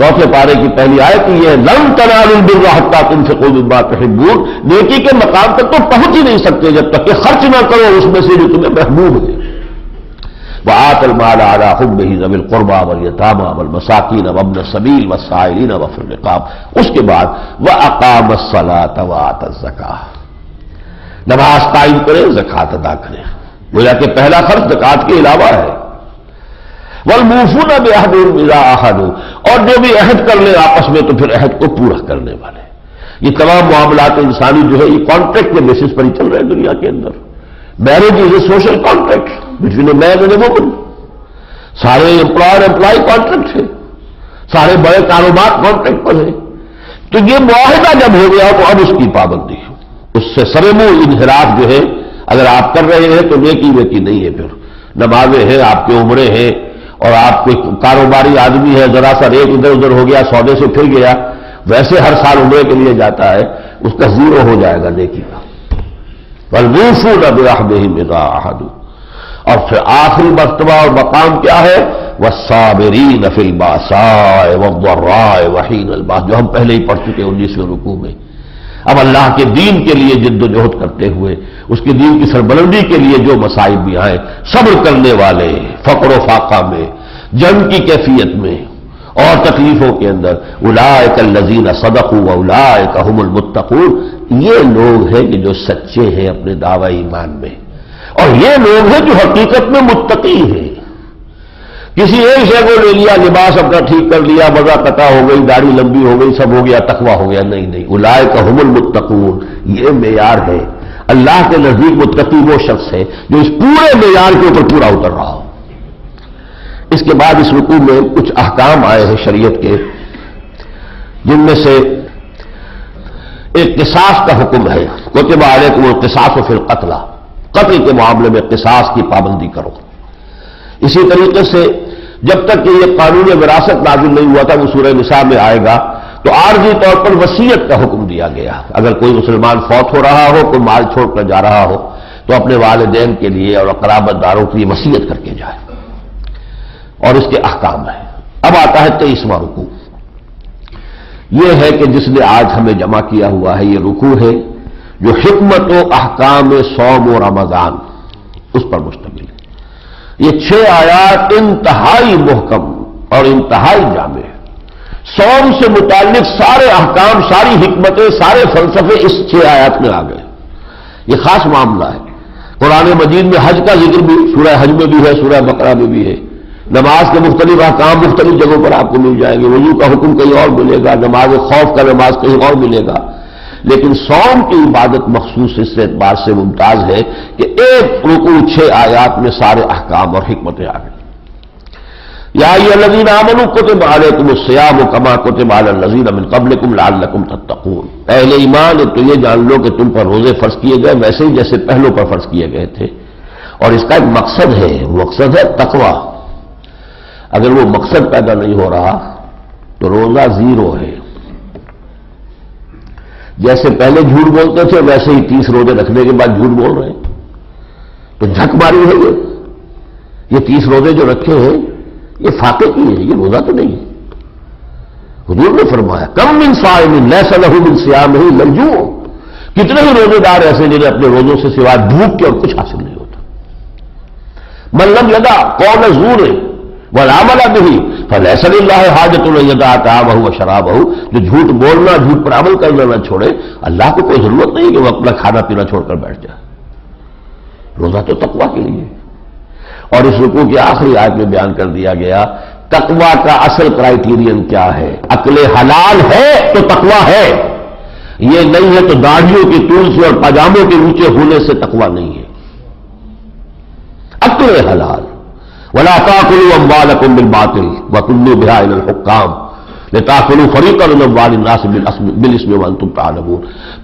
चौथे पारे की पहली आयत यह लम तनालबिल्लाहत्ता तुम से कोई बात हिब्बूर नेकी के मकाम तक तो पहुँच ही नहीं सकते जब तक कि खर्च ना करो, उसमें से जो तुम्हें महबूब है। वह आतल माल आला हुब ही जबिल कुरबा वल यतामा वल मसाकिन वबन सबील व साइलिन वफिरकाब उसके बाद, वह अकाम सलात वात जका नमाज़ कायम करें, जक़ात अदा करें। गोया कि पहला खर्च जक़ात के अलावा है। वल मूफून बेहदा आहद और जो भी अहद कर ले आपस में तो फिर अहद को पूरा करने वाले। ये तमाम मामला इंसानी जो है, ये कॉन्ट्रैक्ट के बेसिस पर ही चल रहे हैं दुनिया के अंदर। Marriage is a social contract between a man and a woman सारे एम्प्लॉयर एम्प्लॉय कॉन्ट्रैक्ट है। सारे बड़े कारोबार कॉन्ट्रैक्ट पर है। तो ये मुआहदा जब हो गया तो अब उसकी पाबंदी है। उससे सरमू इनहराफ जो है, अगर आप कर रहे हैं तो नेकी वेकी नहीं है फिर। नमाजें हैं, आपके उम्रे हैं और आप कोई कारोबारी आदमी है, जरा सा रेट इधर उधर हो गया, सौदे से फिर गया, वैसे हर साल उम्र के लिए जाता है, उसका ज़ीरो हो जाएगा नेकी का मेरा आहदू और फिर आखिरी मरतबा और मकाम क्या है? वह साबरी नफिल बासाए वर्राए वहीन अलबास जो हम पहले ही पढ़ चुके उन्नीसवें रुकू में। अब अल्लाह के दीन के लिए जिद्दोजहद करते हुए, उसके दीन की सरबलंदी के लिए जो मसाइब भी आए सब्र करने वाले फकर फाका में, जंग की कैफियत में, और तकलीफों के अंदर उलाय कल लजीना सदकू व उलाय कहमुल मुत्तकून, ये लोग हैं कि जो सच्चे हैं अपने दावा ईमान में। और ये लोग हैं जो हकीकत में मुत्तकी हैं। किसी एक शय को ले लिया, लिबास अपना ठीक कर लिया मज़ा कटा हो गई, दाढ़ी लंबी हो गई, सब हो गया, तकवा हो गया, नहीं नहीं। उलाय का हमल मुतकून ये मैार है। अल्लाह के नज़दीक मुतकी वो शख्स है, जो इस पूरे मैार के ऊपर पूरा उतर रहा हो। इसके बाद इस रुकू में कुछ अहकाम आए हैं शरीयत के, जिनमें से एक किसास का हुक्म है, कोतब आले को किसास फिर कतला। कत्ल के मामले में किसास की पाबंदी करो। इसी तरीके से जब तक कि यह कानून विरासत नाजिल नहीं हुआ था, वो सूर्य निशा में आएगा। तो आर्जी तौर पर वसीयत का हुक्म दिया गया। अगर कोई मुसलमान फौत हो रहा हो, कोई माल छोड़कर जा रहा हो तो अपने वालदेन के लिए और कराबतदारों के लिए वसीयत करके जाए। और इसके अहकाम है। अब आता है तेईसवा रुकू। यह है कि जिसने आज हमें जमा किया हुआ है यह रुकू है, जो हिकमत अहकाम सोम और रमज़ान, उस पर मुश्तमिल। ये छह आयात इंतहाई मोहकम और इंतहाई जामे सौम से मुतालिक सारे अहकाम, सारी हमतें सारे फलसफे इस छह आयात में आ गए। ये खास मामला है। कुरान मजीद में हज का ज़िक्र भी, सूरह हज में भी है, सूरह बकरा में भी है। नमाज़ के मुख्तलिफ़ अहकाम मुख्तलिफ़ जगहों पर आपको मिल जाएँगे। वज़ू का हुक्म कहीं और मिलेगा नमाज़ खौफ का नमाज़ कहीं और मिलेगा। लेकिन सौम की इबादत मखसूस इस एतबार से मुमताज़ है कि एक रुकू, छह आयात में सारे अहकाम और हमतें आ गई। या ये लजीन आमन कुतब आलकुम सयाम कमा कुतब लजीन अमिन कबलकुम लालकुम तत्तकून। पहले ईमान तो ये जान लो कि तुम पर रोज़े फ़र्ज़ किए गए, वैसे ही जैसे पहलों पर फ़र्ज़ किए गए थे। और इसका एक मकसद है मकसद है तकवा। अगर वो मकसद पैदा नहीं हो रहा तो रोजा ज़ीरो है। जैसे पहले झूठ बोलते थे, वैसे ही तीस रोज़े रखने के बाद झूठ बोल रहे हैं। तो झक मारी है ये। ये तीस रोज़े जो रखे हैं, ये फाके की है, ये रोजा तो नहीं है। हजूर ने फरमाया, कम मिन सामिन लहू मिन सियाम ही लंजू कितने ही रोजेदार ऐसे जिन्हें अपने रोजों से सिवा भूख के और कुछ हासिल नहीं होता। मल्लम लगा कौन जूर है? वलामला भी फलैसल्ला हाजतुलदा बहु शराब बहु जो झूठ बोलना, झूठ पर अमल करना ना छोड़े, अल्लाह को कोई ज़रूरत नहीं कि वो अपना खाना पीना छोड़कर बैठ जाए। रोजा तो तकवा के लिए। और इस रुकू की आखिरी आज में बयान कर दिया गया, तकवा का असल क्राइटेरियन क्या है? अकले हलाल है तो तकवा है। ये नहीं है तो दाढ़ियों की तूल से और पजामों के ऊँचे होने से तकवा नहीं है। अकले हलाल।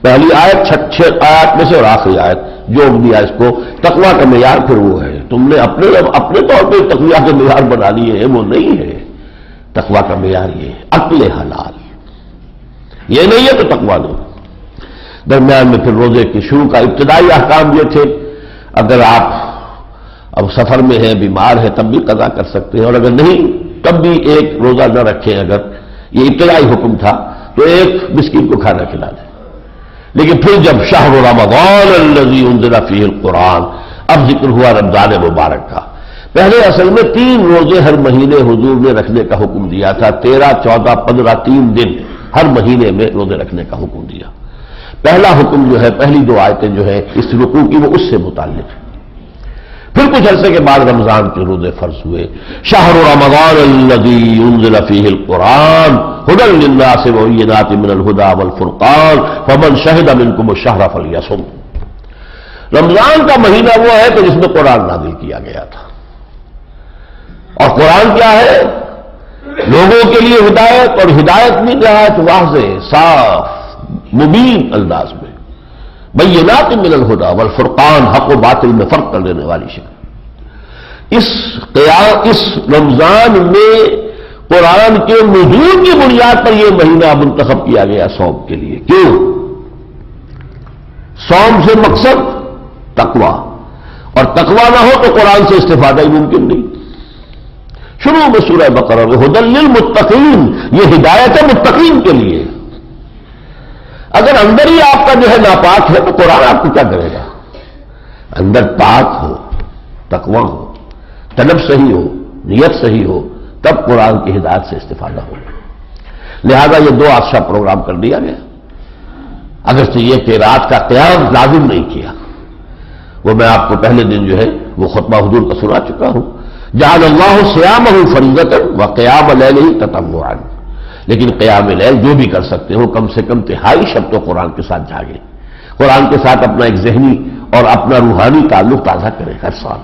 पहली आयत, छठे आयत में से और आखिरी आयत जोड़ दिया इसको तकवा का मैार फिर वो है। तुमने अपने अपने तौर पर तकवा के मैार बना लिए हैं, वो नहीं है। तकवा का मैार ये अकल हलाल। ये नहीं है तो तकवा लो दरम्यान में फिर रोज़े के शुरू का इब्तदाई अहकाम ये थे। अगर आप अब सफ़र में है, बीमार है, तब भी कदा कर सकते हैं। और अगर नहीं, तब भी एक रोजा न रखें अगर। ये इब्तदाई हुक्म था तो एक मिस्किन को खाना खिला दे। लेकिन फिर जब फ़ी कुरान, अब ज़िक्र हुआ रमज़ान मुबारक का। पहले असल में तीन रोज़े हर महीने हुजूर ने रखने का हुक्म दिया था। तेरह, चौदह, पंद्रह, तीन दिन हर महीने में रोज़े रखने का हुक्म दिया। पहला हुक्म जो है, पहली दो आयतें जो है, इस रुकू की, वो उससे मुतालिक। है फिर कुछ अरसे के बाद रमज़ान के रोज़े फ़र्ज़ हुए। शाहर रमज़ान कुरान हुडल्ला फमन शहद अमिनकुम शाहरा फलियासुम। रमज़ान का महीना वो है कि जिसमें कुरान नाजिल किया गया था। और कुरान क्या है? लोगों के लिए हिदायत और हिदायत मिल रहा है तो वाज साफ़, मुबीन अंदाज में। बैनात मिलल हुदा, वल फुरकान, हक व बातिल में फ़र्क कर देने वाली शिक इस कयाम इस रमज़ान में कुरान के मजूद की बुनियाद पर यह महीना मुंतखब किया गया सौम के लिए। क्यों? सौम से मकसद तकवा। और तकवा ना हो तो कुरान से इस्तेफादा ही मुमकिन नहीं। शुरू में सूरह बकर हदल मुतकीन ये हिदायत है मुतकीन के लिए। अगर अंदर ही आपका जो है नापाक है तो कुरान आपको क्या करेगा? अंदर पाक हो, तकवा हो, तलब सही हो, नियत सही हो, तब कुरान की हिदायत से इस्तेफादा हो लिहाजा ये दो आशा प्रोग्राम कर दिया गया। अगर से ये कि रात का क्याम लाजिम नहीं किया। वो मैं आपको पहले दिन जो है, वो खुतबा हजूर का सुना चुका हूँ। जहाँ अल्लाह श्याम हूँ फरीजत व क्याम लैल ही ततवान लेकिन क्याम लैल जो भी कर सकते हो, कम से कम तिहाई शब्द तो कुरान के साथ जागे। कुरान के साथ अपना एक जहनी और अपना रूहानी ताल्लुक ताज़ा करें हर साल।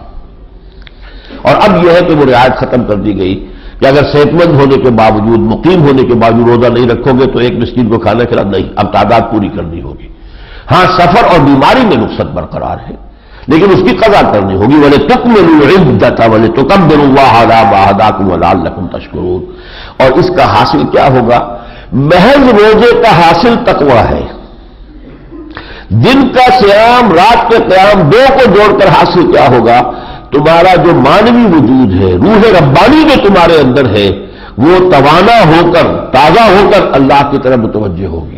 और अब यह है कि वो रियायत खत्म कर दी गई कि अगर सेहतमंद होने के बावजूद, मुकीम होने के बावजूद रोजा नहीं रखोगे तो एक मिस्किन को खाना खिला, नहीं, अब तादाद पूरी करनी होगी। हाँ, सफ़र और बीमारी में नुकसत बरकरार है। लेकिन उसकी कजा करनी होगी। वाले तुक मिलता वाले तुकम बिरुवाहदा बाहदा कुमलाल लकुम तशकरून। और इसका हासिल क्या होगा? महज रोज़े का हासिल तकवा है। दिन का श्याम रात के क्याम, दो को जोड़कर हासिल क्या होगा? तुम्हारा जो मानवी वजूद है, रूह रब्बानी जो तुम्हारे अंदर है, वो तवाना होकर, ताज़ा होकर अल्लाह की तरफ़ मुतवजह होगी।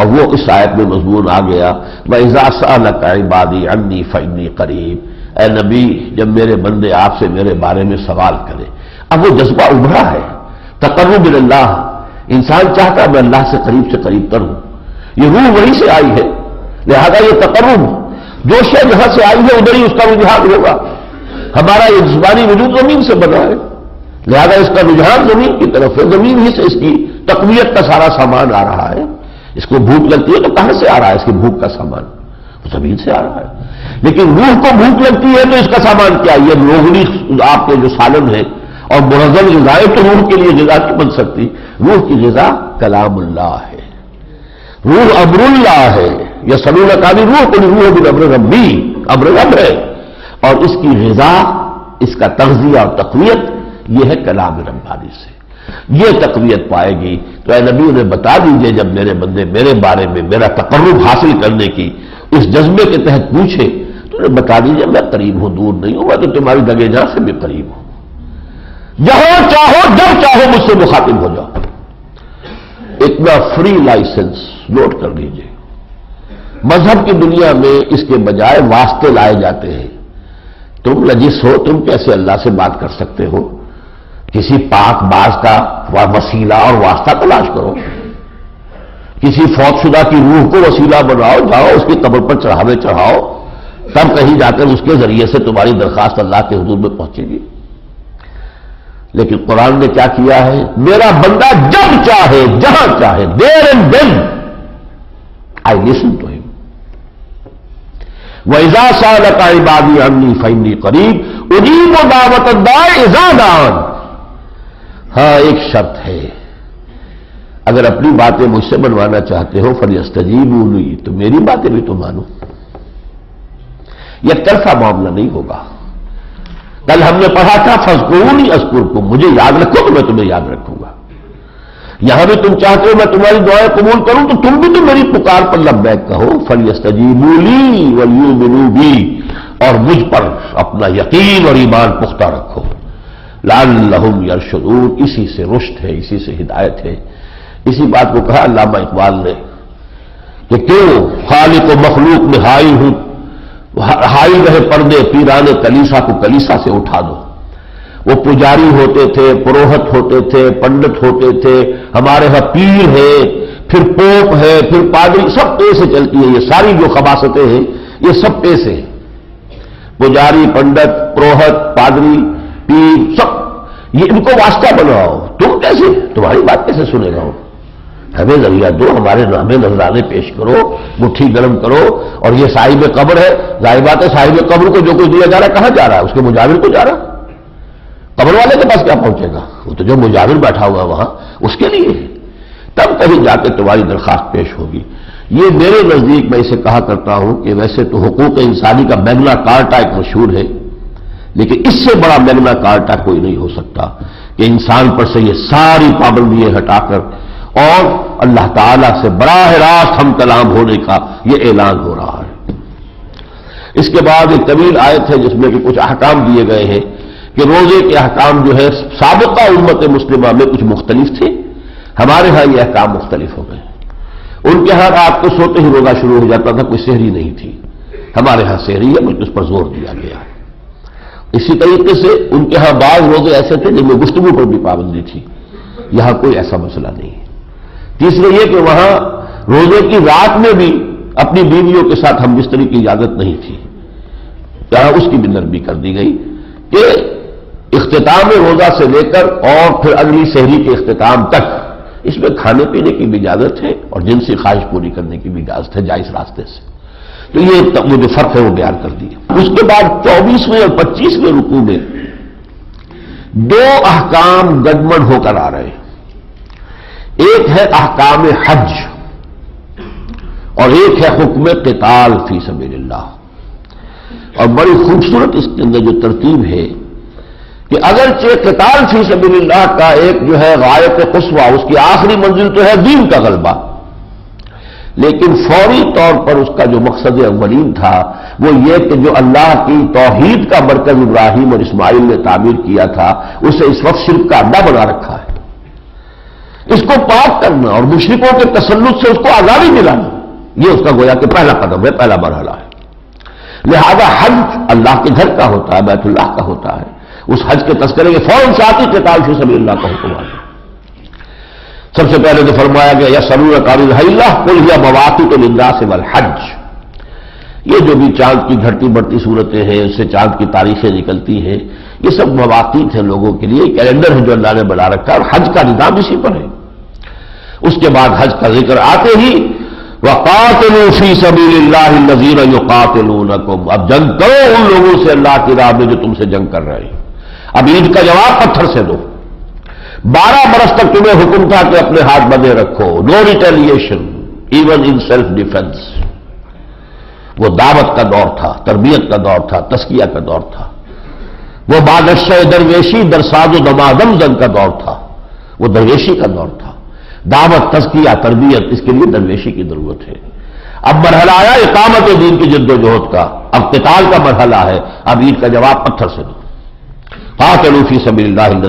और वो इस आयत में मजमून आ गया मैं इजासा इबादी अन्नी फ़नी करीब। ए नबी, जब मेरे बंदे आपसे मेरे बारे में सवाल करें, अब वो जज्बा उभरा है। तकर्रब अल्लाह इंसान चाहता है मैं अल्लाह से करीब से करीब करूँ। ये रूह वहीं से आई है। लिहाजा ये तकर्रब, जो शय जहाँ से आई है, उधर ही उसका रुझान होगा। हमारा ये जज्बानी वजूद ज़मीन से बना है। लिहाजा इसका रुझान ज़मीन की तरफ़ है। ज़मीन ही से इसकी तकवीत का सारा सामान आ रहा है। इसको भूख लगती है तो कहाँ से आ रहा है इसकी भूख का सामान? ज़मीन से आ रहा है। लेकिन रूह को भूख लगती है तो इसका सामान क्या? ये रोहनी आपके जो सालन है और मुरजम गजाएँ तो रूह के लिए गजा नहीं बन सकती? रूह की गजा कलामुल्ला है। रूह अबरुल्ला है। यह सलूल का भी रूह को रूह बिन अब्र रब्बी। अब्र रब है। और इसकी गजा, इसका तगजिया और तकवीत यह है कलाम रब्बानी से। ये तकवीत पाएगी। तो नबी, उन्हें बता दीजिए जब मेरे बंदे मेरे बारे में, मेरा तकर्रब हासिल करने की इस जज्बे के तहत पूछे तो उन्हें बता दीजिए, मैं करीब हूँ, दूर नहीं हूँ, मैं तो तुम्हारी दगे जहाँ से भी करीब हूँ। जहाँ चाहो, जब चाहो, मुझसे मुखातिब हो जाओ। इतना फ्री लाइसेंस नोट कर लीजिए मज़हब की दुनिया में इसके बजाय वास्ते लाए जाते हैं। तुम लजिस हो, तुम कैसे अल्लाह से बात कर सकते हो? किसी पाक बाज का वसीला और वास्ता तलाश करो। किसी फौतशुदा की रूह को वसीला बनाओ, जाओ, उसकी कब्र पर चढ़ावे चढ़ाओ, तब कहीं जाकर उसके ज़रिए से तुम्हारी दरखास्त अल्लाह के हजूर में पहुंचेगी। लेकिन कुरान ने क्या किया है? मेरा बंदा जब चाहे, जहाँ चाहे, there and then I listen to him वैजा साल का अमनी फैनी करीब, उजीब दावत दाए इजादान। हाँ, एक शर्त है। अगर अपनी बातें मुझसे बनवाना चाहते हो फरियस्तजीब उली तो मेरी बातें भी तो मानो। यह तरफा मामला नहीं होगा। कल हमने पढ़ा था फसकूनी अस्कुर को, मुझे याद रखो तो मैं तुम्हें याद रखूँगा। यहाँ भी तुम चाहते हो मैं तुम्हारी दुआएँ कबूल करूँ तो तुम भी तो मेरी पुकार पर लब्बैक कहो फलियस्तजीबूली वलियू भी और मुझ पर अपना यकीन और ईमान पुख्ता रखो। लाल लहुम यरशदून। इसी से रुष्ट है, इसी से हिदायत है। इसी बात को कहा अल्लामा इकबाल ने कि क्यों खालिक मखलूक में हाई हूँ? हाई रहे पर्दे पीराने कलीसा को कलीसा से उठा दो वो पुजारी होते थे, पुरोहित होते थे, पंडित होते थे, हमारे यहाँ पीर है, फिर पोप है, फिर पादरी, सब पैसे चलती है। ये सारी जो खबासतें हैं, ये सब पैसे हैं। पुजारी, पंडित, पुरोहित, पादरी पीर सब ये इनको वास्ता बनाओ। तुम कैसे? तुम्हारी बात कैसे सुनेगा हो हमें ज़रिया दो, हमारे हमें नजराने पेश करो, मुट्ठी गर्म करो, और ये साहिब कब्र है। ज़ाहिर बात है साहिब कब्र को जो कुछ दिया जा रहा है, कहाँ जा रहा है? उसके मुजाविर को जा रहा कब्र वाले के पास क्या पहुंचेगा? वो तो जो मुजाविर बैठा हुआ वहाँ, उसके लिए। तब कहीं जाकर तुम्हारी दरखास्त पेश होगी। ये मेरे नज़दीक मैं इसे कहा करता हूँ कि वैसे तो हकूक इंसानी का मैगना कार्टा एक मशहूर है। लेकिन इससे बड़ा मैगना कार्टा कोई नहीं हो सकता कि इंसान पर से ये सारी पाबंदियाँ हटाकर और अल्लाह ताला से बराह रास्त हम कलाम होने का ये ऐलान हो रहा है। इसके बाद एक तवील आयत है जिसमें कि कुछ अहकाम दिए गए हैं कि रोज़े के अहकाम जो है, सबका उम्मत मुस्लिमा में कुछ मुख्तलिफ़ थे। हमारे यहाँ ये अहकाम मुख्तलिफ़ हो गए। उनके यहाँ रात को सोते ही रोजा शुरू हो जाता था, कोई शहरी नहीं थी। हमारे यहाँ शहरी है बल्कि उस पर ज़ोर दिया गया इसी तरीके से उनके यहाँ बाद रोज़े ऐसे थे जिनमें गुफ्तगु पर भी पाबंदी थी। यहाँ कोई ऐसा मसला नहीं है। तीसरे यह कि वहाँ रोज़े की रात में भी अपनी बीवियों के साथ हम बिस्तरी की इजाज़त नहीं थी। यहाँ उसकी भी नरमी कर दी गई कि इख्ताम रोजा से लेकर और फिर अगली शहरी के अख्ताम तक इसमें खाने पीने की भी इजाज़त है और जिनसी ख्वाहिश पूरी करने की भी इजाज़त है जायज़ रास्ते से। तो ये वो जो फ़र्क है, वो बयान कर दिया। उसके बाद चौबीसवें और पच्चीसवें रुकू में दो अहकाम गडमड होकर आ रहे हैं। एक है अहकाम हज और एक है हुक्म कताल फ़ी सबील्ला और बड़ी खूबसूरत इसके अंदर जो तरतीब है कि अगरचे कताल फ़ी सबील्लाह का एक जो है गायत खुशवा उसकी आखिरी मंजिल तो है दीन का गलबा। लेकिन फौरी तौर पर उसका जो मकसद अवलीन था, वो ये कि जो अल्लाह की तोहीद का मरकज इब्राहिम और इस्माइल ने तामीर किया था, उसे इस वक्त शिल्प का अड्डा बना रखा है। इसको पाक करना और मुशरकों के तसल्लुत से उसको आज़ादी दिलाना यह उसका गोया कि पहला कदम है, पहला मरहला है। लिहाजा हज अल्लाह के घर का होता है, बैतुल्लाह का होता है। उस हज के तस्करे के फ़ौरन साथ ही किताल से सभी अल्लाह का हुक्म आ सबसे पहले तो फरमाया गया, या सरूर काबिल कुल या मवाती तो निंदा से वल हज ये जो भी चाँद की घटती बढ़ती सूरतें हैं उससे चाँद की तारीखें निकलती हैं, ये सब मवातीत हैं लोगों के लिए, कैलेंडर है जो अल्लाह ने बना रखा, और हज का निज़ाम इसी पर है। उसके बाद हज का ज़िक्र आते ही वकातलूफी सबील नजीर यो कातिलूनकुम अब जंग करो उन लोगों से अल्लाह की राह में जो तुमसे जंग कर रहे हैं। अब ईद का जवाब पत्थर से दो। बारह बरस तक तुम्हें हुक्म था कि अपने हाथ बंधे रखो। No retaliation even in self defence वो दावत का दौर था, तरबियत का दौर था, तस्किया का दौर था। वो बादशाह दरवेशी, दरसाज, दमादम जंग का दौर था। वो दरवेशी का दौर था। दावत, तस्किया, तरबियत, इसके लिए दरवेशी की ज़रूरत है। अब मरहला आया इकामत दीन की जद्दोजहद का। अब किताल का मरहला है। अब ईद का जवाब पत्थर से दो। कातलूफी सबील्लाजीन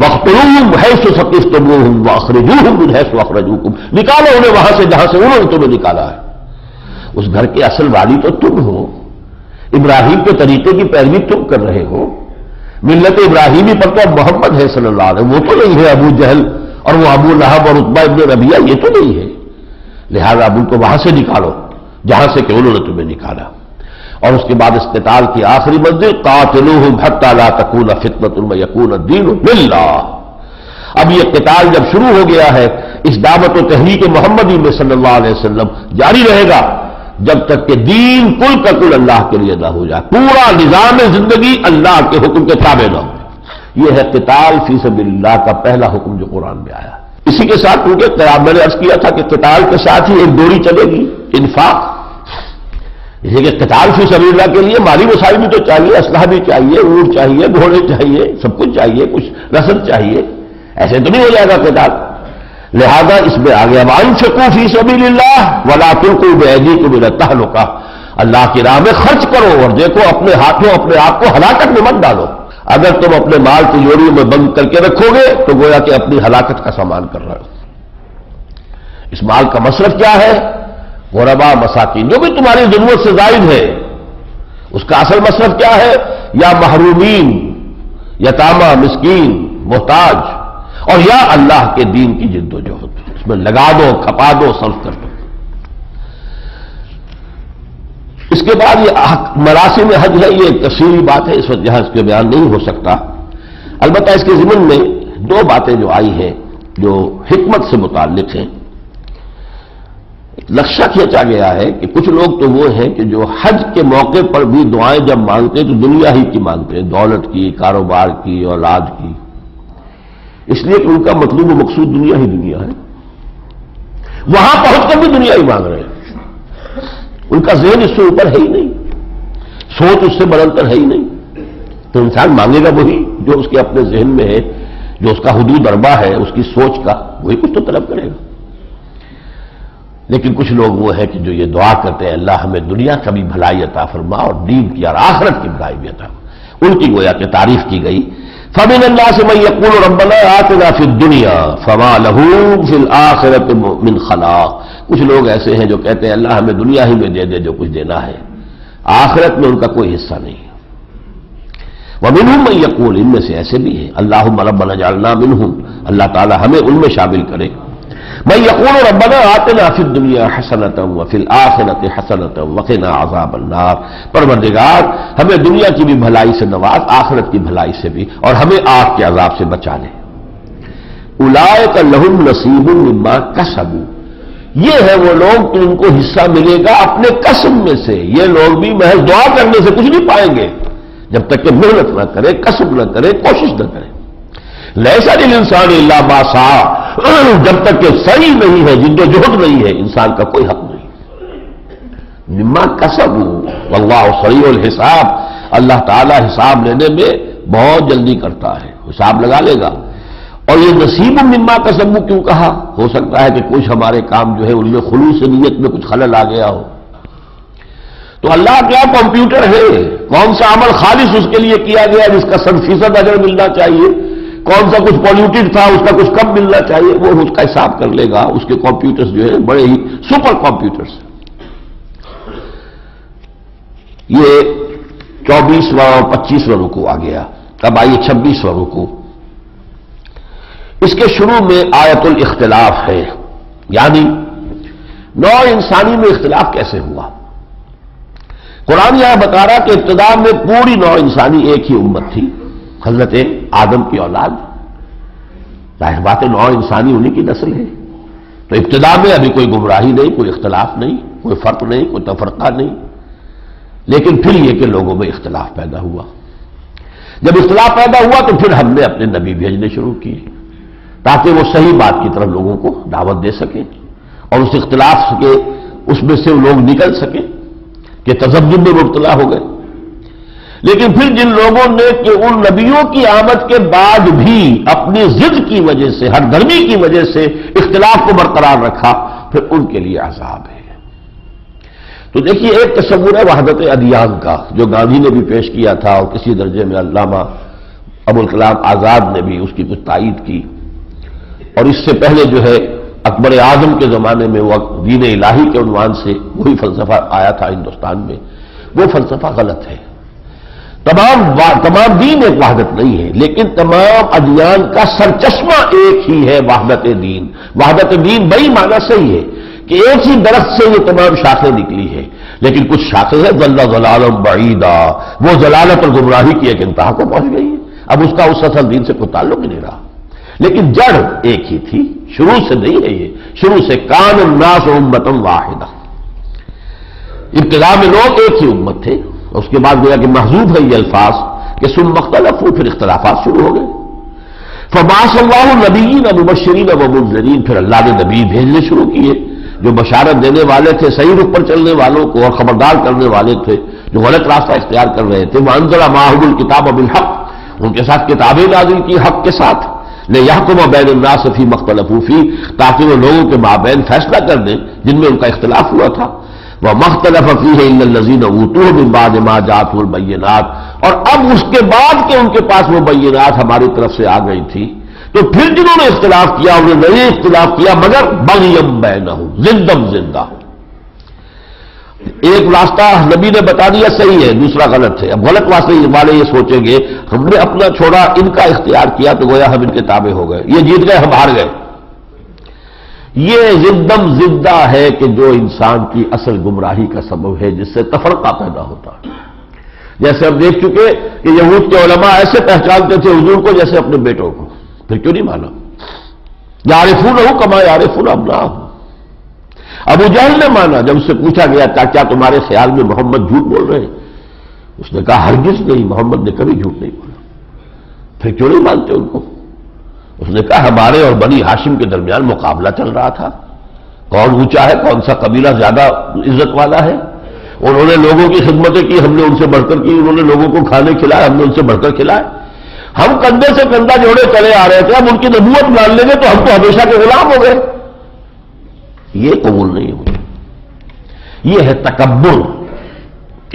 वख्तलूम है सो व अखरजूहम है अखरजूकुम निकालो उन्हें वहाँ से जहाँ से उन्होंने तुम्हें निकाला है उस घर के असल वाली तो तुम हो इब्राहिम के तरीके की पैरवी तुम कर रहे हो मिल्लत इब्राहिमी पर तो मोहम्मद है सल्लल्लाहु अलैहि वो तो नहीं है अबू जहल और वो अबू लहब और उत्बा इब्न रबिया ये तो नहीं है लिहाजा अबू को वहाँ से निकालो जहाँ से कि उन्होंने तुम्हें निकाला और उसके बाद इस्ताल की आखिरी मंजिल कातिलू भत्ता तकून यकून दीन मिल्ला। अब यह किताल जब शुरू हो गया है, इस दावत तहरीक मोहम्मदी में सल्लल्लाहु अलैहि वसल्लम जारी रहेगा, जब तक कि दीन कुल का कुल अल्लाह के लिए ना हो जाए। पूरा निज़ाम ज़िंदगी अल्लाह के हुक्म के ताबे ना हो। यह है किताल फीसबिल्ला का पहला हुक्म जो कुरान में आया। इसी के साथ क्योंकि मैंने अर्ज़ किया था कि किताल के साथ ही एक डोरी चलेगी, इन्फाक। इसी के कताल फ़ी सबील्ला के लिए माली वसाई भी तो चाहिए, असलाह भी चाहिए, ऊट चाहिए, घोड़े चाहिए, सब कुछ चाहिए, कुछ रसद चाहिए। ऐसे तो नहीं हो जाएगा कताल लिहाजा इसमें आ गया मान शकू फ़ी सबील्ला वला तुलकू बैदी को भी रहता अल्लाह की राह में खर्च करो और देखो अपने हाथों, अपने आप को हलाकत में मत डालो। अगर तुम अपने माल तिजोरियों में बंद करके रखोगे तो गोया कि अपनी हलाकत का सामान कर रहे हो। इस माल का मसरफ क्या है? गोरबा मसाकिन, जो भी तुम्हारी ज़रूरत से जायद है, उसका असल मसरफ क्या है? या महरूमीन, यतामा, मिस्कीन, मोहताज, और या अल्लाह के दीन की जिद्दोजहद। उसमें लगा दो, खपा दो, सर्फ कर दो। इसके बाद ये मरासिम हज है, ये एक तफसीली बात है, इस वक्त यहाँ इसके बयान नहीं हो सकता। अलबत् इसके जिमन में दो बातें जो आई हैं, जो हिकमत से मुतालिक हैं। लक्ष्य खींचा गया है कि कुछ लोग तो वो हैं कि जो हज के मौके पर भी दुआएँ जब मांगते हैं तो दुनिया ही की मांगते हैं, दौलत की, कारोबार की औलाद की। इसलिए कि उनका मतलब मकसूद दुनिया ही दुनिया है। वहाँ पहुंचकर भी दुनिया ही मांग रहे हैं। उनका जहन इससे ऊपर है ही नहीं। सोच उससे बदलकर है ही नहीं। तो इंसान मांगेगा वही जो उसके अपने जहन में है, जो उसका हदूद अरबा है, उसकी सोच का, वही कुछ तो तलब करेगा। लेकिन कुछ लोग वो है कि जो ये दुआ करते हैं, अल्लाह हमें दुनिया का भी भलाई अता फरमा और दीन की और आखरत की भलाई भी अता उनकी गोया की तारीफ़ की गई। फमिन अल्लाह से मैं यकूल रबना आतना फिर दुनिया, फमा लहू फिल आखिरत मिन खला कुछ लोग ऐसे हैं जो कहते हैं, अल्लाह हमें दुनिया ही में दे दे जो कुछ देना है। आखिरत में उनका कोई हिस्सा नहीं। है वह मिनहूं मैं यकूल, इनमें से ऐसे भी है। अल्लाह रबना जालना मिनहूं अल्लाह ताला हमें उनमें शामिल करे। मैं यकून रबना आते ना फिर दुनिया हसनत वफिल आखिरत हसनत वकीना आजाब अन्नार परवरदिगार हमें दुनिया की भी भलाई से नवाज़ आखिरत की भलाई से भी और हमें आग के अजाब से बचा ले उलाय का लहुम नसीबुल्मा कसबू ये है वो लोग तो उनको हिस्सा मिलेगा अपने कसम में से ये लोग भी महज दुआ करने से कुछ नहीं पाएँगे जब तक कि मेहनत ना करे कसम ना करे कोशिश ना करे लैसा दिल इंसान बासा जब तक कि सही नहीं है, जिद्दोजहद नहीं है, इंसान का कोई हक नहीं। निम्मा कसब वल्लाह सही और हिसाब। अल्लाह ताला हिसाब लेने में बहुत जल्दी करता है। हिसाब लगा लेगा। और ये नसीब निम्मा कसबू क्यों कहा? हो सकता है कि कुछ हमारे काम जो है, उनमें खुलूस नीयत में कुछ खलल आ गया हो। तो अल्लाह क्या कंप्यूटर है? कौन सा अमल खालिश उसके लिए किया गया जिसका सद फ़ीसद अगर मिलना चाहिए? कौन सा कुछ पॉल्यूटेड था, उसका कुछ कम मिलना चाहिए, वो उसका हिसाब कर लेगा। उसके कंप्यूटर्स जो है, बड़े ही सुपर कंप्यूटर्स ये चौबीसवां पच्चीसवां रुकू आ गया। अब आइए छब्बीसवां रुकू। इसके शुरू में आयतुल इख्तलाफ है। यानी नौ इंसानी में इख्तलाफ कैसे हुआ? कुरान यहाँ बता रहा कि इब्तदा में पूरी नौ इंसानी एक ही उम्मत थी। हज़रत आदम की औलाद। ज़ाहिर बात नौ इंसानी उन्हीं की नस्ल है। तो इब्तदा में अभी कोई गुमराही नहीं, कोई इख्तलाफ नहीं, कोई फ़र्क नहीं, कोई तफरका नहीं। लेकिन फिर यह कि लोगों में इख्तलाफ पैदा हुआ। जब इख्तलाफ पैदा हुआ तो फिर हमने अपने नबी भेजने शुरू किए, ताकि वो सही बात की तरफ़ लोगों को दावत दे सके और उस इख्तलाफ के, उसमें से लोग निकल सके कि तजब्जुब में मुबतला हो गए। लेकिन फिर जिन लोगों ने कि उन नबियों की आमद के बाद भी अपनी जिद की वजह से हर गर्मी की वजह से इख्तलाफ को बरकरार रखा, फिर उनके लिए आजाब है। तो देखिए, एक तस्वुर है वहादत अदियान का, जो गांधी ने भी पेश किया था और किसी दर्जे में अल्लामा अबुल कलाम आज़ाद ने भी उसकी कुछ तायद की। और इससे पहले जो है, अकबर आज़म के जमाने में वह दीन इलाही के उनवान से वही फलसफा आया था हिंदुस्तान में। वो फलसफा गलत है। तमाम तमाम दीन एक वहादत नहीं है, लेकिन तमाम अदियान का सरचश्मा एक ही है वहादत दीन। वहादत दीन बई माना सही है कि एक ही दरख्त से ये तमाम शाखें निकली है। लेकिन कुछ शाखें हैं, जल्ला जलालम बईदा, वो जलालत और गुमराही की एक इंतहा को पहुँच गई है। अब उसका उस असल दीन से कोई ताल्लुक ही नहीं रहा। लेकिन जड़ एक ही थी, शुरू से नहीं है ये, शुरू से कान उन्नास उम्मतम वाहिदा। इब्तदा में लोग एक ही उम्मत थे। उसके बाद गोया कि महजूब है ये अल्फाज कि सुन मख्तलफ फिर इख्तलाफात शुरू हो गए। फबासल्लाह नबीन अब मुबशरीन अब मुजरीन फिर अल्लाह ने नबी भेजने शुरू किए, जो बशारत देने वाले थे, सही रुख पर चलने वालों को और खबरदार करने वाले थे, जो गलत रास्ता इख्तियार कर रहे थे वंजला माहबुल किताब अबिल हक, उनके साथ किताबें नाजिल की हक के साथ। ले यहकुम बैन नासफी मख्तलफूफी ताकि वो लोगों के माबैन फैसला कर दें, जिनमें उनका इख्तलाफ हुआ था। वह मख्तलफ फ़ी है लजीन ऊतू बिबाद मा जातुलबैनात और अब उसके बाद के उनके पास वो बैनात हमारी तरफ़ से आ गई थी। तो फिर जिन्होंने इख्तलाफ किया उन्होंने नहीं इख्तलाफ किया, मगर बलियम बैन हूँ जिंदम ज़िंदा। एक रास्ता नबी ने बता दिया, सही है, दूसरा गलत है। अब गलत वास्ते वाले ये सोचेंगे, हमने अपना छोड़ा, इनका इख्तियार किया तो गोया हम इनके ताबे हो गए। ये जीत गए, हम हार गए। ये जिद्दम जिद्दा है कि जो इंसान की असल गुमराही का सबब है, जिससे तफरका पैदा होता है। जैसे हम देख चुके कि यहूद के उलमा ऐसे पहचानते थे हजूर को जैसे अपने बेटों को। फिर क्यों नहीं माना? यारिफून हो कमा ना हो अबू जहल ने माना, जब उससे पूछा गया था क्या तुम्हारे ख्याल में मोहम्मद झूठ बोल रहे हैं? उसने कहा, हरगिज नहीं, मोहम्मद ने कभी झूठ नहीं बोला। फिर क्यों नहीं मानते उनको? उसने कहा, हमारे और बनी हाशिम के दरमियान मुकाबला चल रहा था। कौन ऊँचा है, कौन सा कबीला ज़्यादा इज़्ज़त वाला है? उन्होंने लोगों की खिदमतें की, हमने उनसे बढ़कर की, उन्होंने लोगों को खाने खिलाए हमने उनसे बढ़कर खिलाए हम कंधे से कंधा जोड़े चले आ रहे थे हम उनकी नबूत मान लेंगे तो हम तो हमेशा के गुलाम हो गए। ये कबूल नहीं हुई ये है तकबर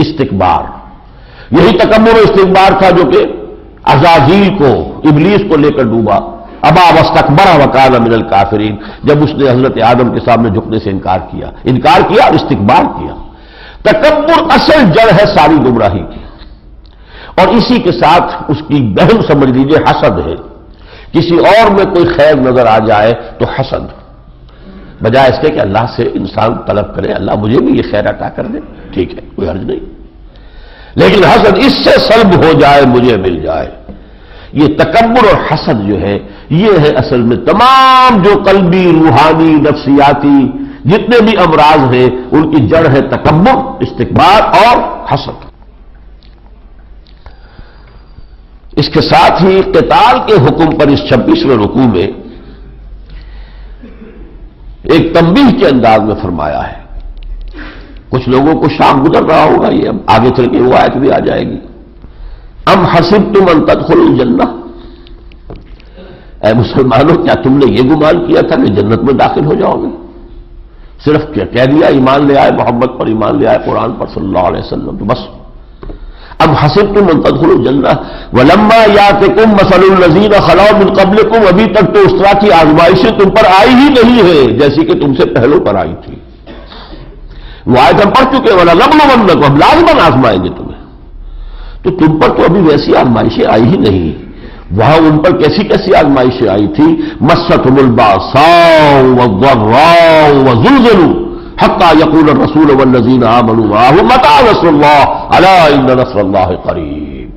इस्तकबार। यही तकबर इस्तकबार था जो कि अजाजील को, इबलीस को लेकर डूबा। अबा वस्तकबरा वकाल मिनल काफरीन। जब उसने हज़रत आदम के सामने झुकने से इनकार किया इनकार किया और इस्तकबार किया। तकबर असल जड़ है सारी गुमराही की। और इसी के साथ उसकी बहन समझ लीजिए हसद है। किसी और में कोई खैर नज़र आ जाए तो हसद। बजाय इसके कि अल्लाह से इंसान तलब करे, अल्लाह मुझे भी ये खैर अटा कर दे। ठीक है, कोई हर्ज नहीं। लेकिन हसद इससे सल्ब हो जाए, मुझे मिल जाए। ये तकबर और हसद जो है, ये है असल में तमाम जो कलबी, रूहानी, नफ्सियाती, जितने भी अमराज हैं, उनकी जड़ है तकबर इस्तकबार और हसद। इसके साथ ही कताल के हुक्म पर इस छब्बीसवें रुकू में एक तंबीह के अंदाज में फरमाया है। कुछ लोगों को शाम गुजर रहा होगा, ये अब आगे चल के वो आयत भी आ जाएगी। अम हसिब तुम अंतत खुल जन्ना मुसलमानों, क्या तुमने ये गुमान किया था कि जन्नत में दाखिल हो जाओगे? सिर्फ़ क्या कह दिया, ईमान ले आए मोहम्मद पर, ईमान ले आए कुरान पर सल्लल्लाहु अलैहि वसल्लम तो बस। अब हसिब तुम तदखुल जन्ना वलम्मा या के कुम मसलजीन खलाओ बिन कबल कुम अभी तक तो उस तरह की आजमाइशें तुम पर आई ही नहीं है, जैसी कि तुमसे पहलों पर आई थी। वो आयत हम पढ़ चुके वाला लबन बंद को हम लाजमन आजमाएँगे तुम्हें। तो तुम पर तो अभी वैसी आजमाइशें आई ही नहीं। वहाँ उन पर कैसी कैसी आजमाइशें आई थी? मस्सत मुलबा साउ व जुलजलू। हक्का यकूल रसूल मता करीब।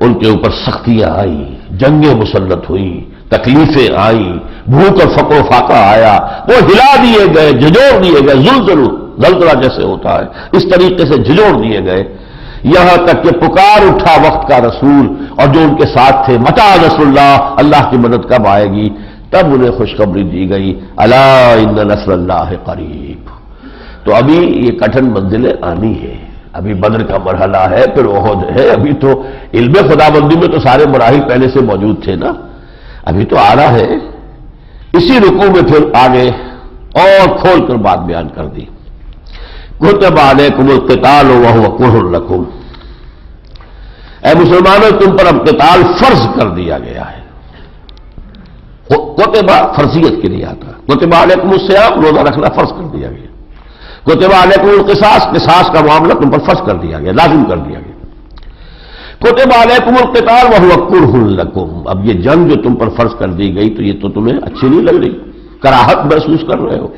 उनके ऊपर सख्तियाँ आई, जंगें मुसलत हुई, तकलीफें आई, भूख और फको फाका आया। वो हिला दिए गए झिझोड़ दिए गए जुल ज़रूर जलजला जैसे होता है। इस तरीके से झिझोड़ दिए गए। यहाँ तक कि पुकार उठा वक्त का रसूल और जो उनके साथ थे, मता नसरुल्ला अल्लाह की मदद कब आएगी? तब उन्हें खुशखबरी दी गई, अला इन नसर करीब। तो अभी ये कठिन मंजिलें आनी है। अभी बद्र का मरहला है, फिर ओहद है। अभी तो इल्म खुदाबंदी में तो सारे मराहल पहले से मौजूद थे ना। अभी तो आ रहा है। इसी रुकू में फिर आगे और खोल कर बात बयान कर दी। कुतब आलकुम कताल वह कुरकुम ए मुसलमानों, तुम पर अब कताल फ़र्ज़ कर दिया गया है। कोतबा फर्जियत के लिए आता। कोतेबा अलैकुम आप रोजा रखना फ़र्ज़ कर दिया गया। कोतेबा अलैकुम किसास किसास का मामला तुम पर फ़र्ज़ कर दिया गया, लाजिम कर दिया गया। कोतेबा अलैकुम किताल वह कुरकुम अब ये जंग जो तुम पर फ़र्ज़ कर दी गई तो ये तो तुम्हें अच्छी नहीं लग रही। कराहत महसूस कर रहे हो।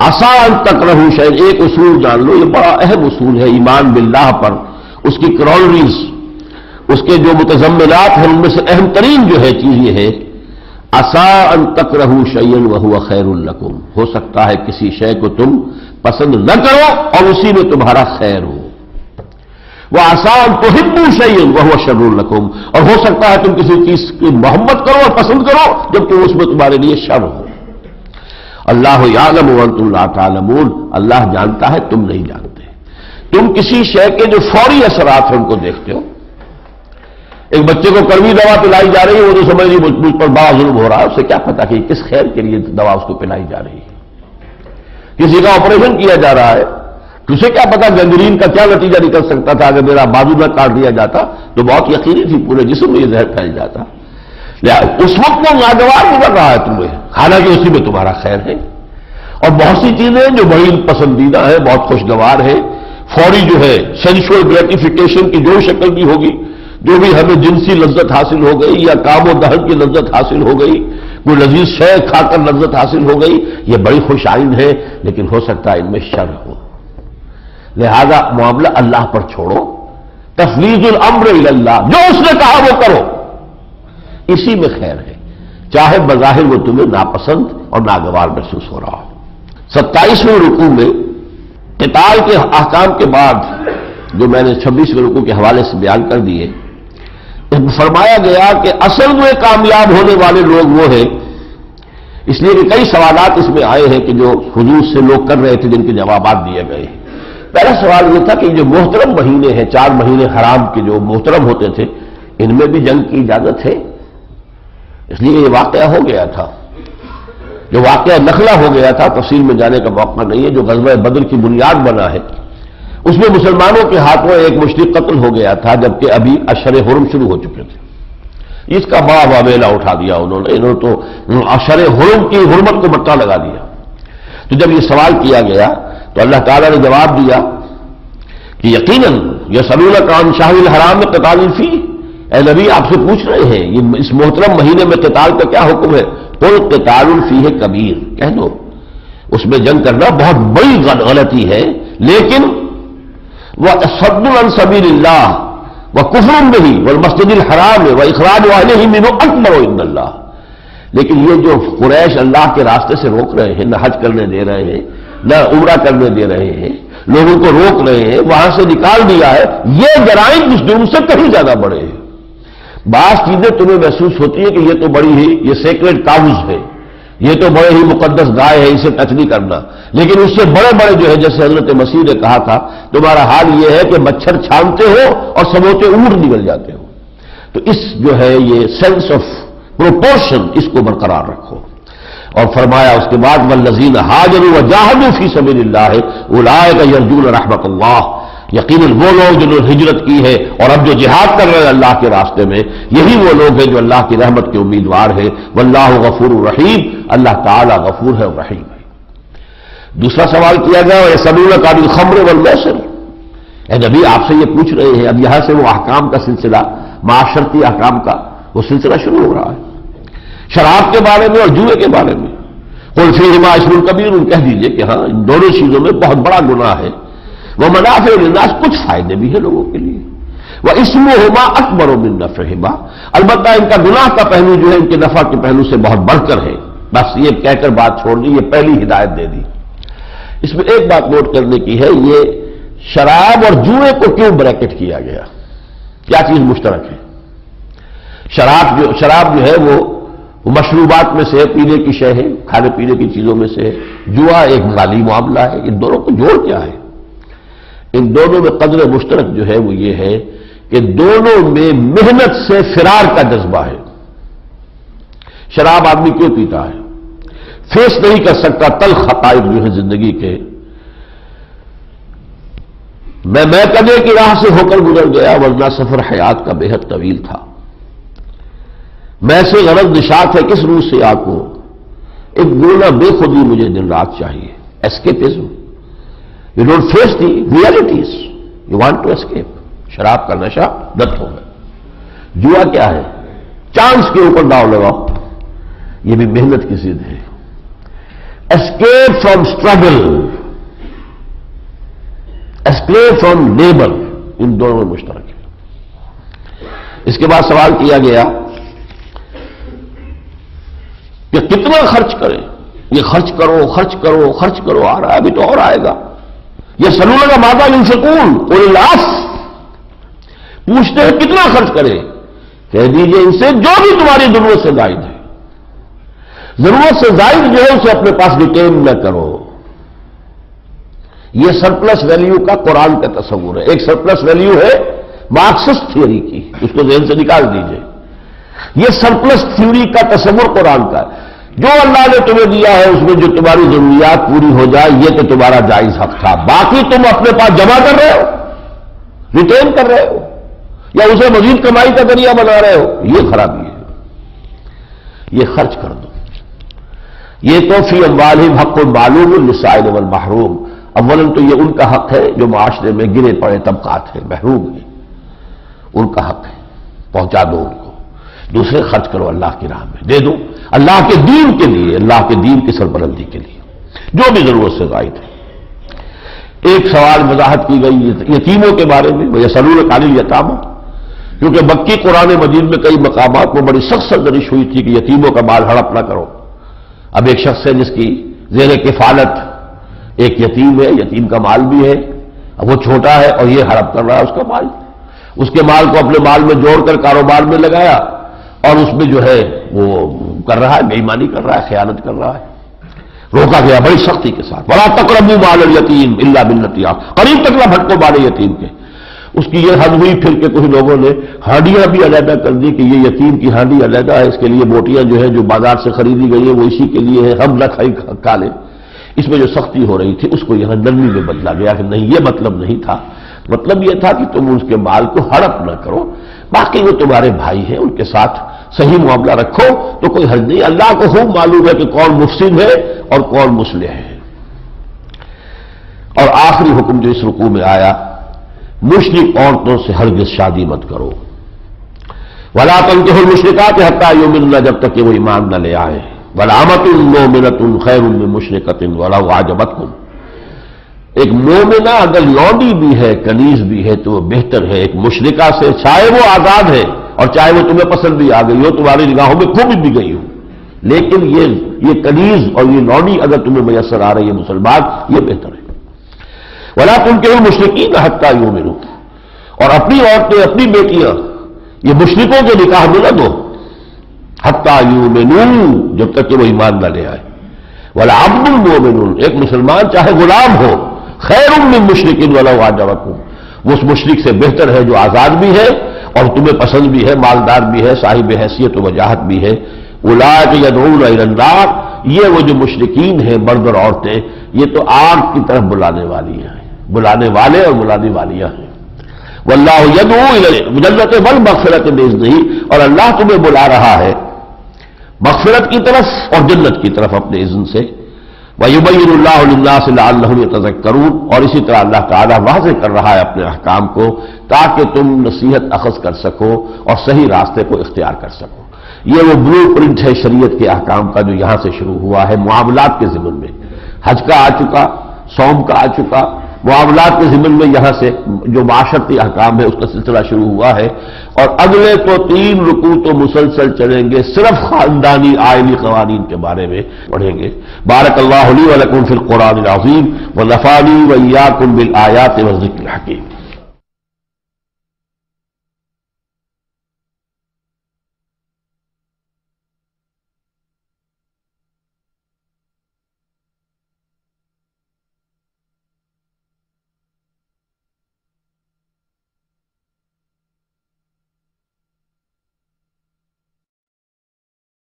आसान तक रहू शायद, एक उसूल जान लो, ये बड़ा अहम उसूल है ईमान बिल्लाह पर। उसकी क्रॉलरीज उसके जो मुतजम्मिनात हैं, उनमें से अहम तरीन जो है चीज़ ये है, आसान तक रहू शयन वह खैरुल्लकुम हो सकता है किसी शय को तुम पसंद न करो और उसी में तुम्हारा खैर हो। वह आसान तो हिब्बू शयन वह हुआ शरुल्लकुम और हो सकता है तुम किसी चीज़ की मोहब्बत करो और पसंद करो, जबकि उसमें तुम्हारे लिए शर हो। अल्लाह यालम तालमून। अल्लाह जानता है, तुम नहीं जानते। तुम किसी शय के जो फौरी असरात हैं, उनको देखते हो। एक बच्चे को कड़वी दवा पिलाई जा रही है, वो तो समझ ली मुझ पर बड़ा जुल्म हो रहा है उसे क्या पता कि किस खैर के लिए दवा उसको पिलाई जा रही है। किसी का ऑपरेशन किया जा रहा है तुझे क्या पता गंगरीन का क्या नतीजा निकल सकता था, अगर मेरा बाजू न काट दिया जाता तो बहुत यकीनी थी, पूरे जिसम में यह जहर फैल जाता। उस वक्त वो नागवार गुजर रहा है तुम्हें हालाँकि उसी में तुम्हारा खैर है। और बहुत सी चीज़ें जो बड़ी पसंदीदा है, बहुत खुशगवार है। फौरी जो है सेंशुअल ग्रेटिफिकेशन की जो शक्ल भी होगी। जो भी हमें जिनसी लज्जत हासिल हो गई या कामो दहन की लज्जत हासिल हो गई, कोई लजीज शय खाकर लज्जत हासिल हो गई, ये बड़ी खुश आइन है, लेकिन हो सकता है इनमें शर हो। लिहाजा मामला अल्लाह पर छोड़ो। तफलीजुल अम्र जो उसने कहा वो करो। इसी में खैर है। चाहे बजाहिर वो तुम्हें नापसंद और नागवार महसूस हो रहा हो। सत्ताईसवें रुकू में किताल के अहकाम के बाद जो मैंने छब्बीसवें रुकू के हवाले से बयान कर दिए, फरमाया गया कि असल में कामयाब होने वाले लोग वो हैं। इसलिए कि कई सवाल इसमें आए हैं कि जो हजूर से लोग कर रहे थे, जिनके जवाब दिए गए पहला सवाल यह था कि जो मोहतरम महीने हैं, चार महीने हराम के जो मोहतरम होते थे, इनमें भी जंग की इजाज़त है? इसलिए यह वाक़ हो गया था। जो वाक़ नखला हो गया था, तफसील में जाने का मौका नहीं है, जो गजब बदर की बुनियाद बना है। उसमें मुसलमानों के हाथों एक मुश्तिक कत्ल हो गया था, जबकि अभी अशर हुरम शुरू हो चुके थे। इसका बड़ा वावेला उठा दिया उन्होंने। इन्होंने तो अशर हुरम की हुरमत को बट्टा लगा दिया। तो जब यह सवाल किया गया तो अल्लाह ताला ने जवाब दिया कि यकीनन यह सलूल कान शाहिल हराम में ए नबी, आपसे पूछ रहे हैं, ये इस मोहतरम महीने में कताल का क्या हुक्म है? कुल कताल फ़ी है कबीर। कह दो। उसमें जंग करना बहुत बड़ी गलती है, लेकिन वह सदुल सबीर व कुफरम नहीं वह मस्जिद हराम है वह इखराज वाले ही मिनो अकबर इंदल्ला लेकिन ये जो कुरैश अल्लाह के रास्ते से रोक रहे हैं, न हज करने दे रहे हैं, न उमरा करने दे रहे हैं, लोगों को रोक रहे हैं, वहाँ से निकाल दिया है, ये जराइम जुर्म से कहीं ज़्यादा बड़े हैं। बास चीज़ें तुम्हें महसूस होती है कि ये तो बड़ी ही, ये सेक्रेट काउज है। ये तो बड़े ही मुकदस गाय है, इसे टच नहीं करना। लेकिन उससे बड़े बड़े जो है, जैसे हज़रत मसीह ने कहा था, तुम्हारा हाल यह है कि मच्छर छानते हो और समोचे ऊट निकल जाते हो। तो इस जो है, ये सेंस ऑफ़ प्रोपोर्शन इसको बरकरार रखो। और फरमाया उसके बाद वल नजीन हाजर व जाहदू फ़ी है उलाय का यरजून रहमत यकीन वो लोग जिन्होंने हिजरत की है और अब जो जिहाद कर रहे हैं अल्लाह के रास्ते में, यही वो लोग हैं जो अल्लाह की रहमत के उम्मीदवार है। वल्लाह गफूर रहीम। अल्लाह ताला गफूर है रहीम है। दूसरा सवाल किया गया और सबूल काबिल खमर खम्र वलमैसर नबी, आपसे ये पूछ रहे हैं, अब यहाँ से वो अहकाम का सिलसिला, माशरती अहकाम का, वो सिलसिला शुरू हो रहा है। शराब के बारे में और जुए के बारे में। कुल्फी हिमा इसमुल कबीर कह दीजिए कि हाँ दोनों चीज़ों में बहुत बड़ा गुना है। वह मुनाफे निंदास कुछ फ़ायदे भी है लोगों के लिए। वह इसमो हुमा अकबर बिन नफहिमा अलबत् इनका गुनाह का पहलू जो है, इनके नफा के पहलू से बहुत बढ़कर है। बस ये कहकर बात छोड़ दी, ये पहली हिदायत दे दी। इसमें एक बात नोट करने की है, ये शराब और जुए को क्यों ब्रैकेट किया गया? क्या चीज़ मुश्तरक है? शराब जो शराब जो है, वो मशरूबात में से पीने की शय है, खाने पीने की चीज़ों में से जुआ एक माली मामला है, इन दोनों को जोड़ क्या है? इन दोनों में कदर मुश्तरक जो है वो ये है कि दोनों में मेहनत से फिरार का जज्बा है। शराब आदमी क्यों पीता है? फेस नहीं कर सकता, तल खताइब जो है ज़िंदगी के। मैं मैं कदे की राह से होकर गुजर गया, वरना सफ़र हयात का बेहद तवील था। मैं से गरज निशात है किस रूह से आपको एक गोला बेखुदी मुझे दिन रात चाहिए। Escapism you don't face the realities you want to escape शराब का नशा दत्त हो गया। जुआ क्या है? चांस के ऊपर दाव लगाओ। ये भी मेहनत की जिद है। Escape from struggle escape from labour इन दोनों में मुश्तरक है। इसके बाद सवाल किया गया कि कितना खर्च करें? ये खर्च करो खर्च करो खर्च करो, आ रहा है, अभी तो और आएगा। ये सलूल का माता यूशकून उल्लास पूछते हैं, कितना खर्च करें? कह दीजिए, इनसे जो भी तुम्हारी ज़रूरत से जायद है। ज़रूरत से जायद जो है, उसे अपने पास डिटेन न करो। यह सरप्लस वैल्यू का कुरान का तस्वूर है। एक सरप्लस वैल्यू है मार्क्सिस्ट थ्योरी की। उसको जहन से निकाल दीजिए। यह सरप्लस थ्योरी का तस्वुर कुरान का जो अल्लाह ने तुम्हें दिया है, उसमें जो तुम्हारी जरूरियात पूरी हो जाए, ये तो तुम्हारा जायज़ हक था। बाकी तुम अपने पास जमा कर रहे हो रिटेन कर रहे हो, या उसे मजीद कमाई का ज़रिया बना रहे हो, ये खराबी है। ये खर्च कर दो। ये तो फ़ी अम्बाल हक मालूम मिसाइल महरूम। अव्वलन तो ये उनका हक है, जो माशरे में गिरे पड़े तबकात है, महरूम है। उनका हक है, पहुँचा दो उनको। दूसरे खर्च करो, अल्लाह की राह में। दे दो। अल्लाह के दीन के लिए, अल्लाह के दीन की सरबरंदी के लिए। जो भी ज़रूरत से जायद है। एक सवाल वजाहत की गई यतीमों के बारे में वह सरूर कालिल यतामो। क्योंकि मक्की कुरान मजीद में कई मकाम में बड़ी सख्त सरदरिश हुई थी कि यतीमों का माल हड़प ना करो। अब एक शख्स है जिसकी जेर किफालत, एक यतीम है, यतीम का माल भी है। अब वो छोटा है और ये हड़प कर रहा है उसका माल। उसके माल को अपने माल में जोड़कर कारोबार में लगाया और उसमें जो है वो कर रहा है, बेईमानी कर रहा है ख्यानत कर रहा है। रोका गया बड़ी सख्ती के साथ। बड़ा तकरबू माल यतीम इल्ला बिल्लतिया करीब तक ना भटको मारे यतीम के। उसकी ये हद हुई फिर के कुछ लोगों ने हांडियाँ भी अलहदा कर दी कि ये यतीम की हांडी अलहदा है, इसके लिए बोटियाँ जो है, जो बाज़ार से खरीदी गई है, वो इसी के लिए है। हम न खाई खा इसमें जो सख्ती हो रही थी, उसको यहाँ नरमी में बदला गया कि नहीं, ये मतलब नहीं था। मतलब यह था कि तुम उसके माल को हड़प ना करो। बाकी वो तुम्हारे भाई हैं, उनके साथ सही मामला रखो तो कोई हर्ज नहीं। अल्लाह को खूब मालूम है कि कौन मुफसिद है और कौन मुसले है। और आखिरी हुक्म जो इस रुकू में आया, मुश्रिक औरतों से हरगिज शादी मत करो। वला तन के मुशरकात हत्या योमिन जब तक कि वो ईमान न ले आए। वलामत नो मिनत उन खैर उनमें मुशरकत वाला आजबत कुम एक मोमिना अगर लौडी भी है कनीज भी है तो वो बेहतर है। एक मुशरिका से चाहे वो आज़ाद है और चाहे वो तुम्हें पसंद भी आ गई हो, तुम्हारी निगाहों में खूब भी गई हो। लेकिन ये ये कनीज और ये लौडी अगर तुम्हें मैसर आ रही है मुसलमान, ये बेहतर है। वला तुम के मुशरकी न हत्या यू मेरू और अपनी औरतें, अपनी बेटियाँ, ये मुशरकों के निकाह में न दो। हत्या यू मेनू जब तक कि वो ईमान न ले आए। वाला अब्दुल मोमिन, एक मुसलमान चाहे गुलाम हो खैर में मुशरकिन वाला वाजवत वो उस मुशरक से बेहतर है जो आज़ाद भी है और तुम्हें पसंद भी है, मालदार भी है, साहिब हैसियत वजाहत भी है। उलाक यदून इरंदार ये वो जो मुशरकिन है मर्द और औरतें, ये तो आग की तरफ़ बुलाने वाली हैं। बुलाने वाले और बुलाने वालियाँ हैं। वल्लाह जन्नत बल मकफरत नेज नहीं और अल्लाह तुम्हें बुला रहा है। मकफरत की तरफ़ और जन्नत की तरफ़ अपने इज्न से। वयुबैल्ला से करूँ और इसी तरह अल्लाह ताला वाज कर रहा है अपने अहकाम को। ताकि तुम नसीहत अखज कर सको और सही रास्ते को इख्तियार कर सको। ये वो ब्लू प्रिंट है शरीयत के अहकाम का जो यहाँ से शुरू हुआ है मामलात के जिमन में। हज का आ चुका, सोम का आ चुका, मामलात के जिमन में यहाँ से जो माशरती अहकाम है उसका सिलसिला शुरू हुआ है और अगले तो तीन रुकू तो मुसलसल चलेंगे, सिर्फ़ खानदानी आयनी कवानीन के बारे में पढ़ेंगे। बारक अल्लाह फिल कुरान अजीम, व नफानी वैया कुल बिल आयात व ज़िक्र हकीम।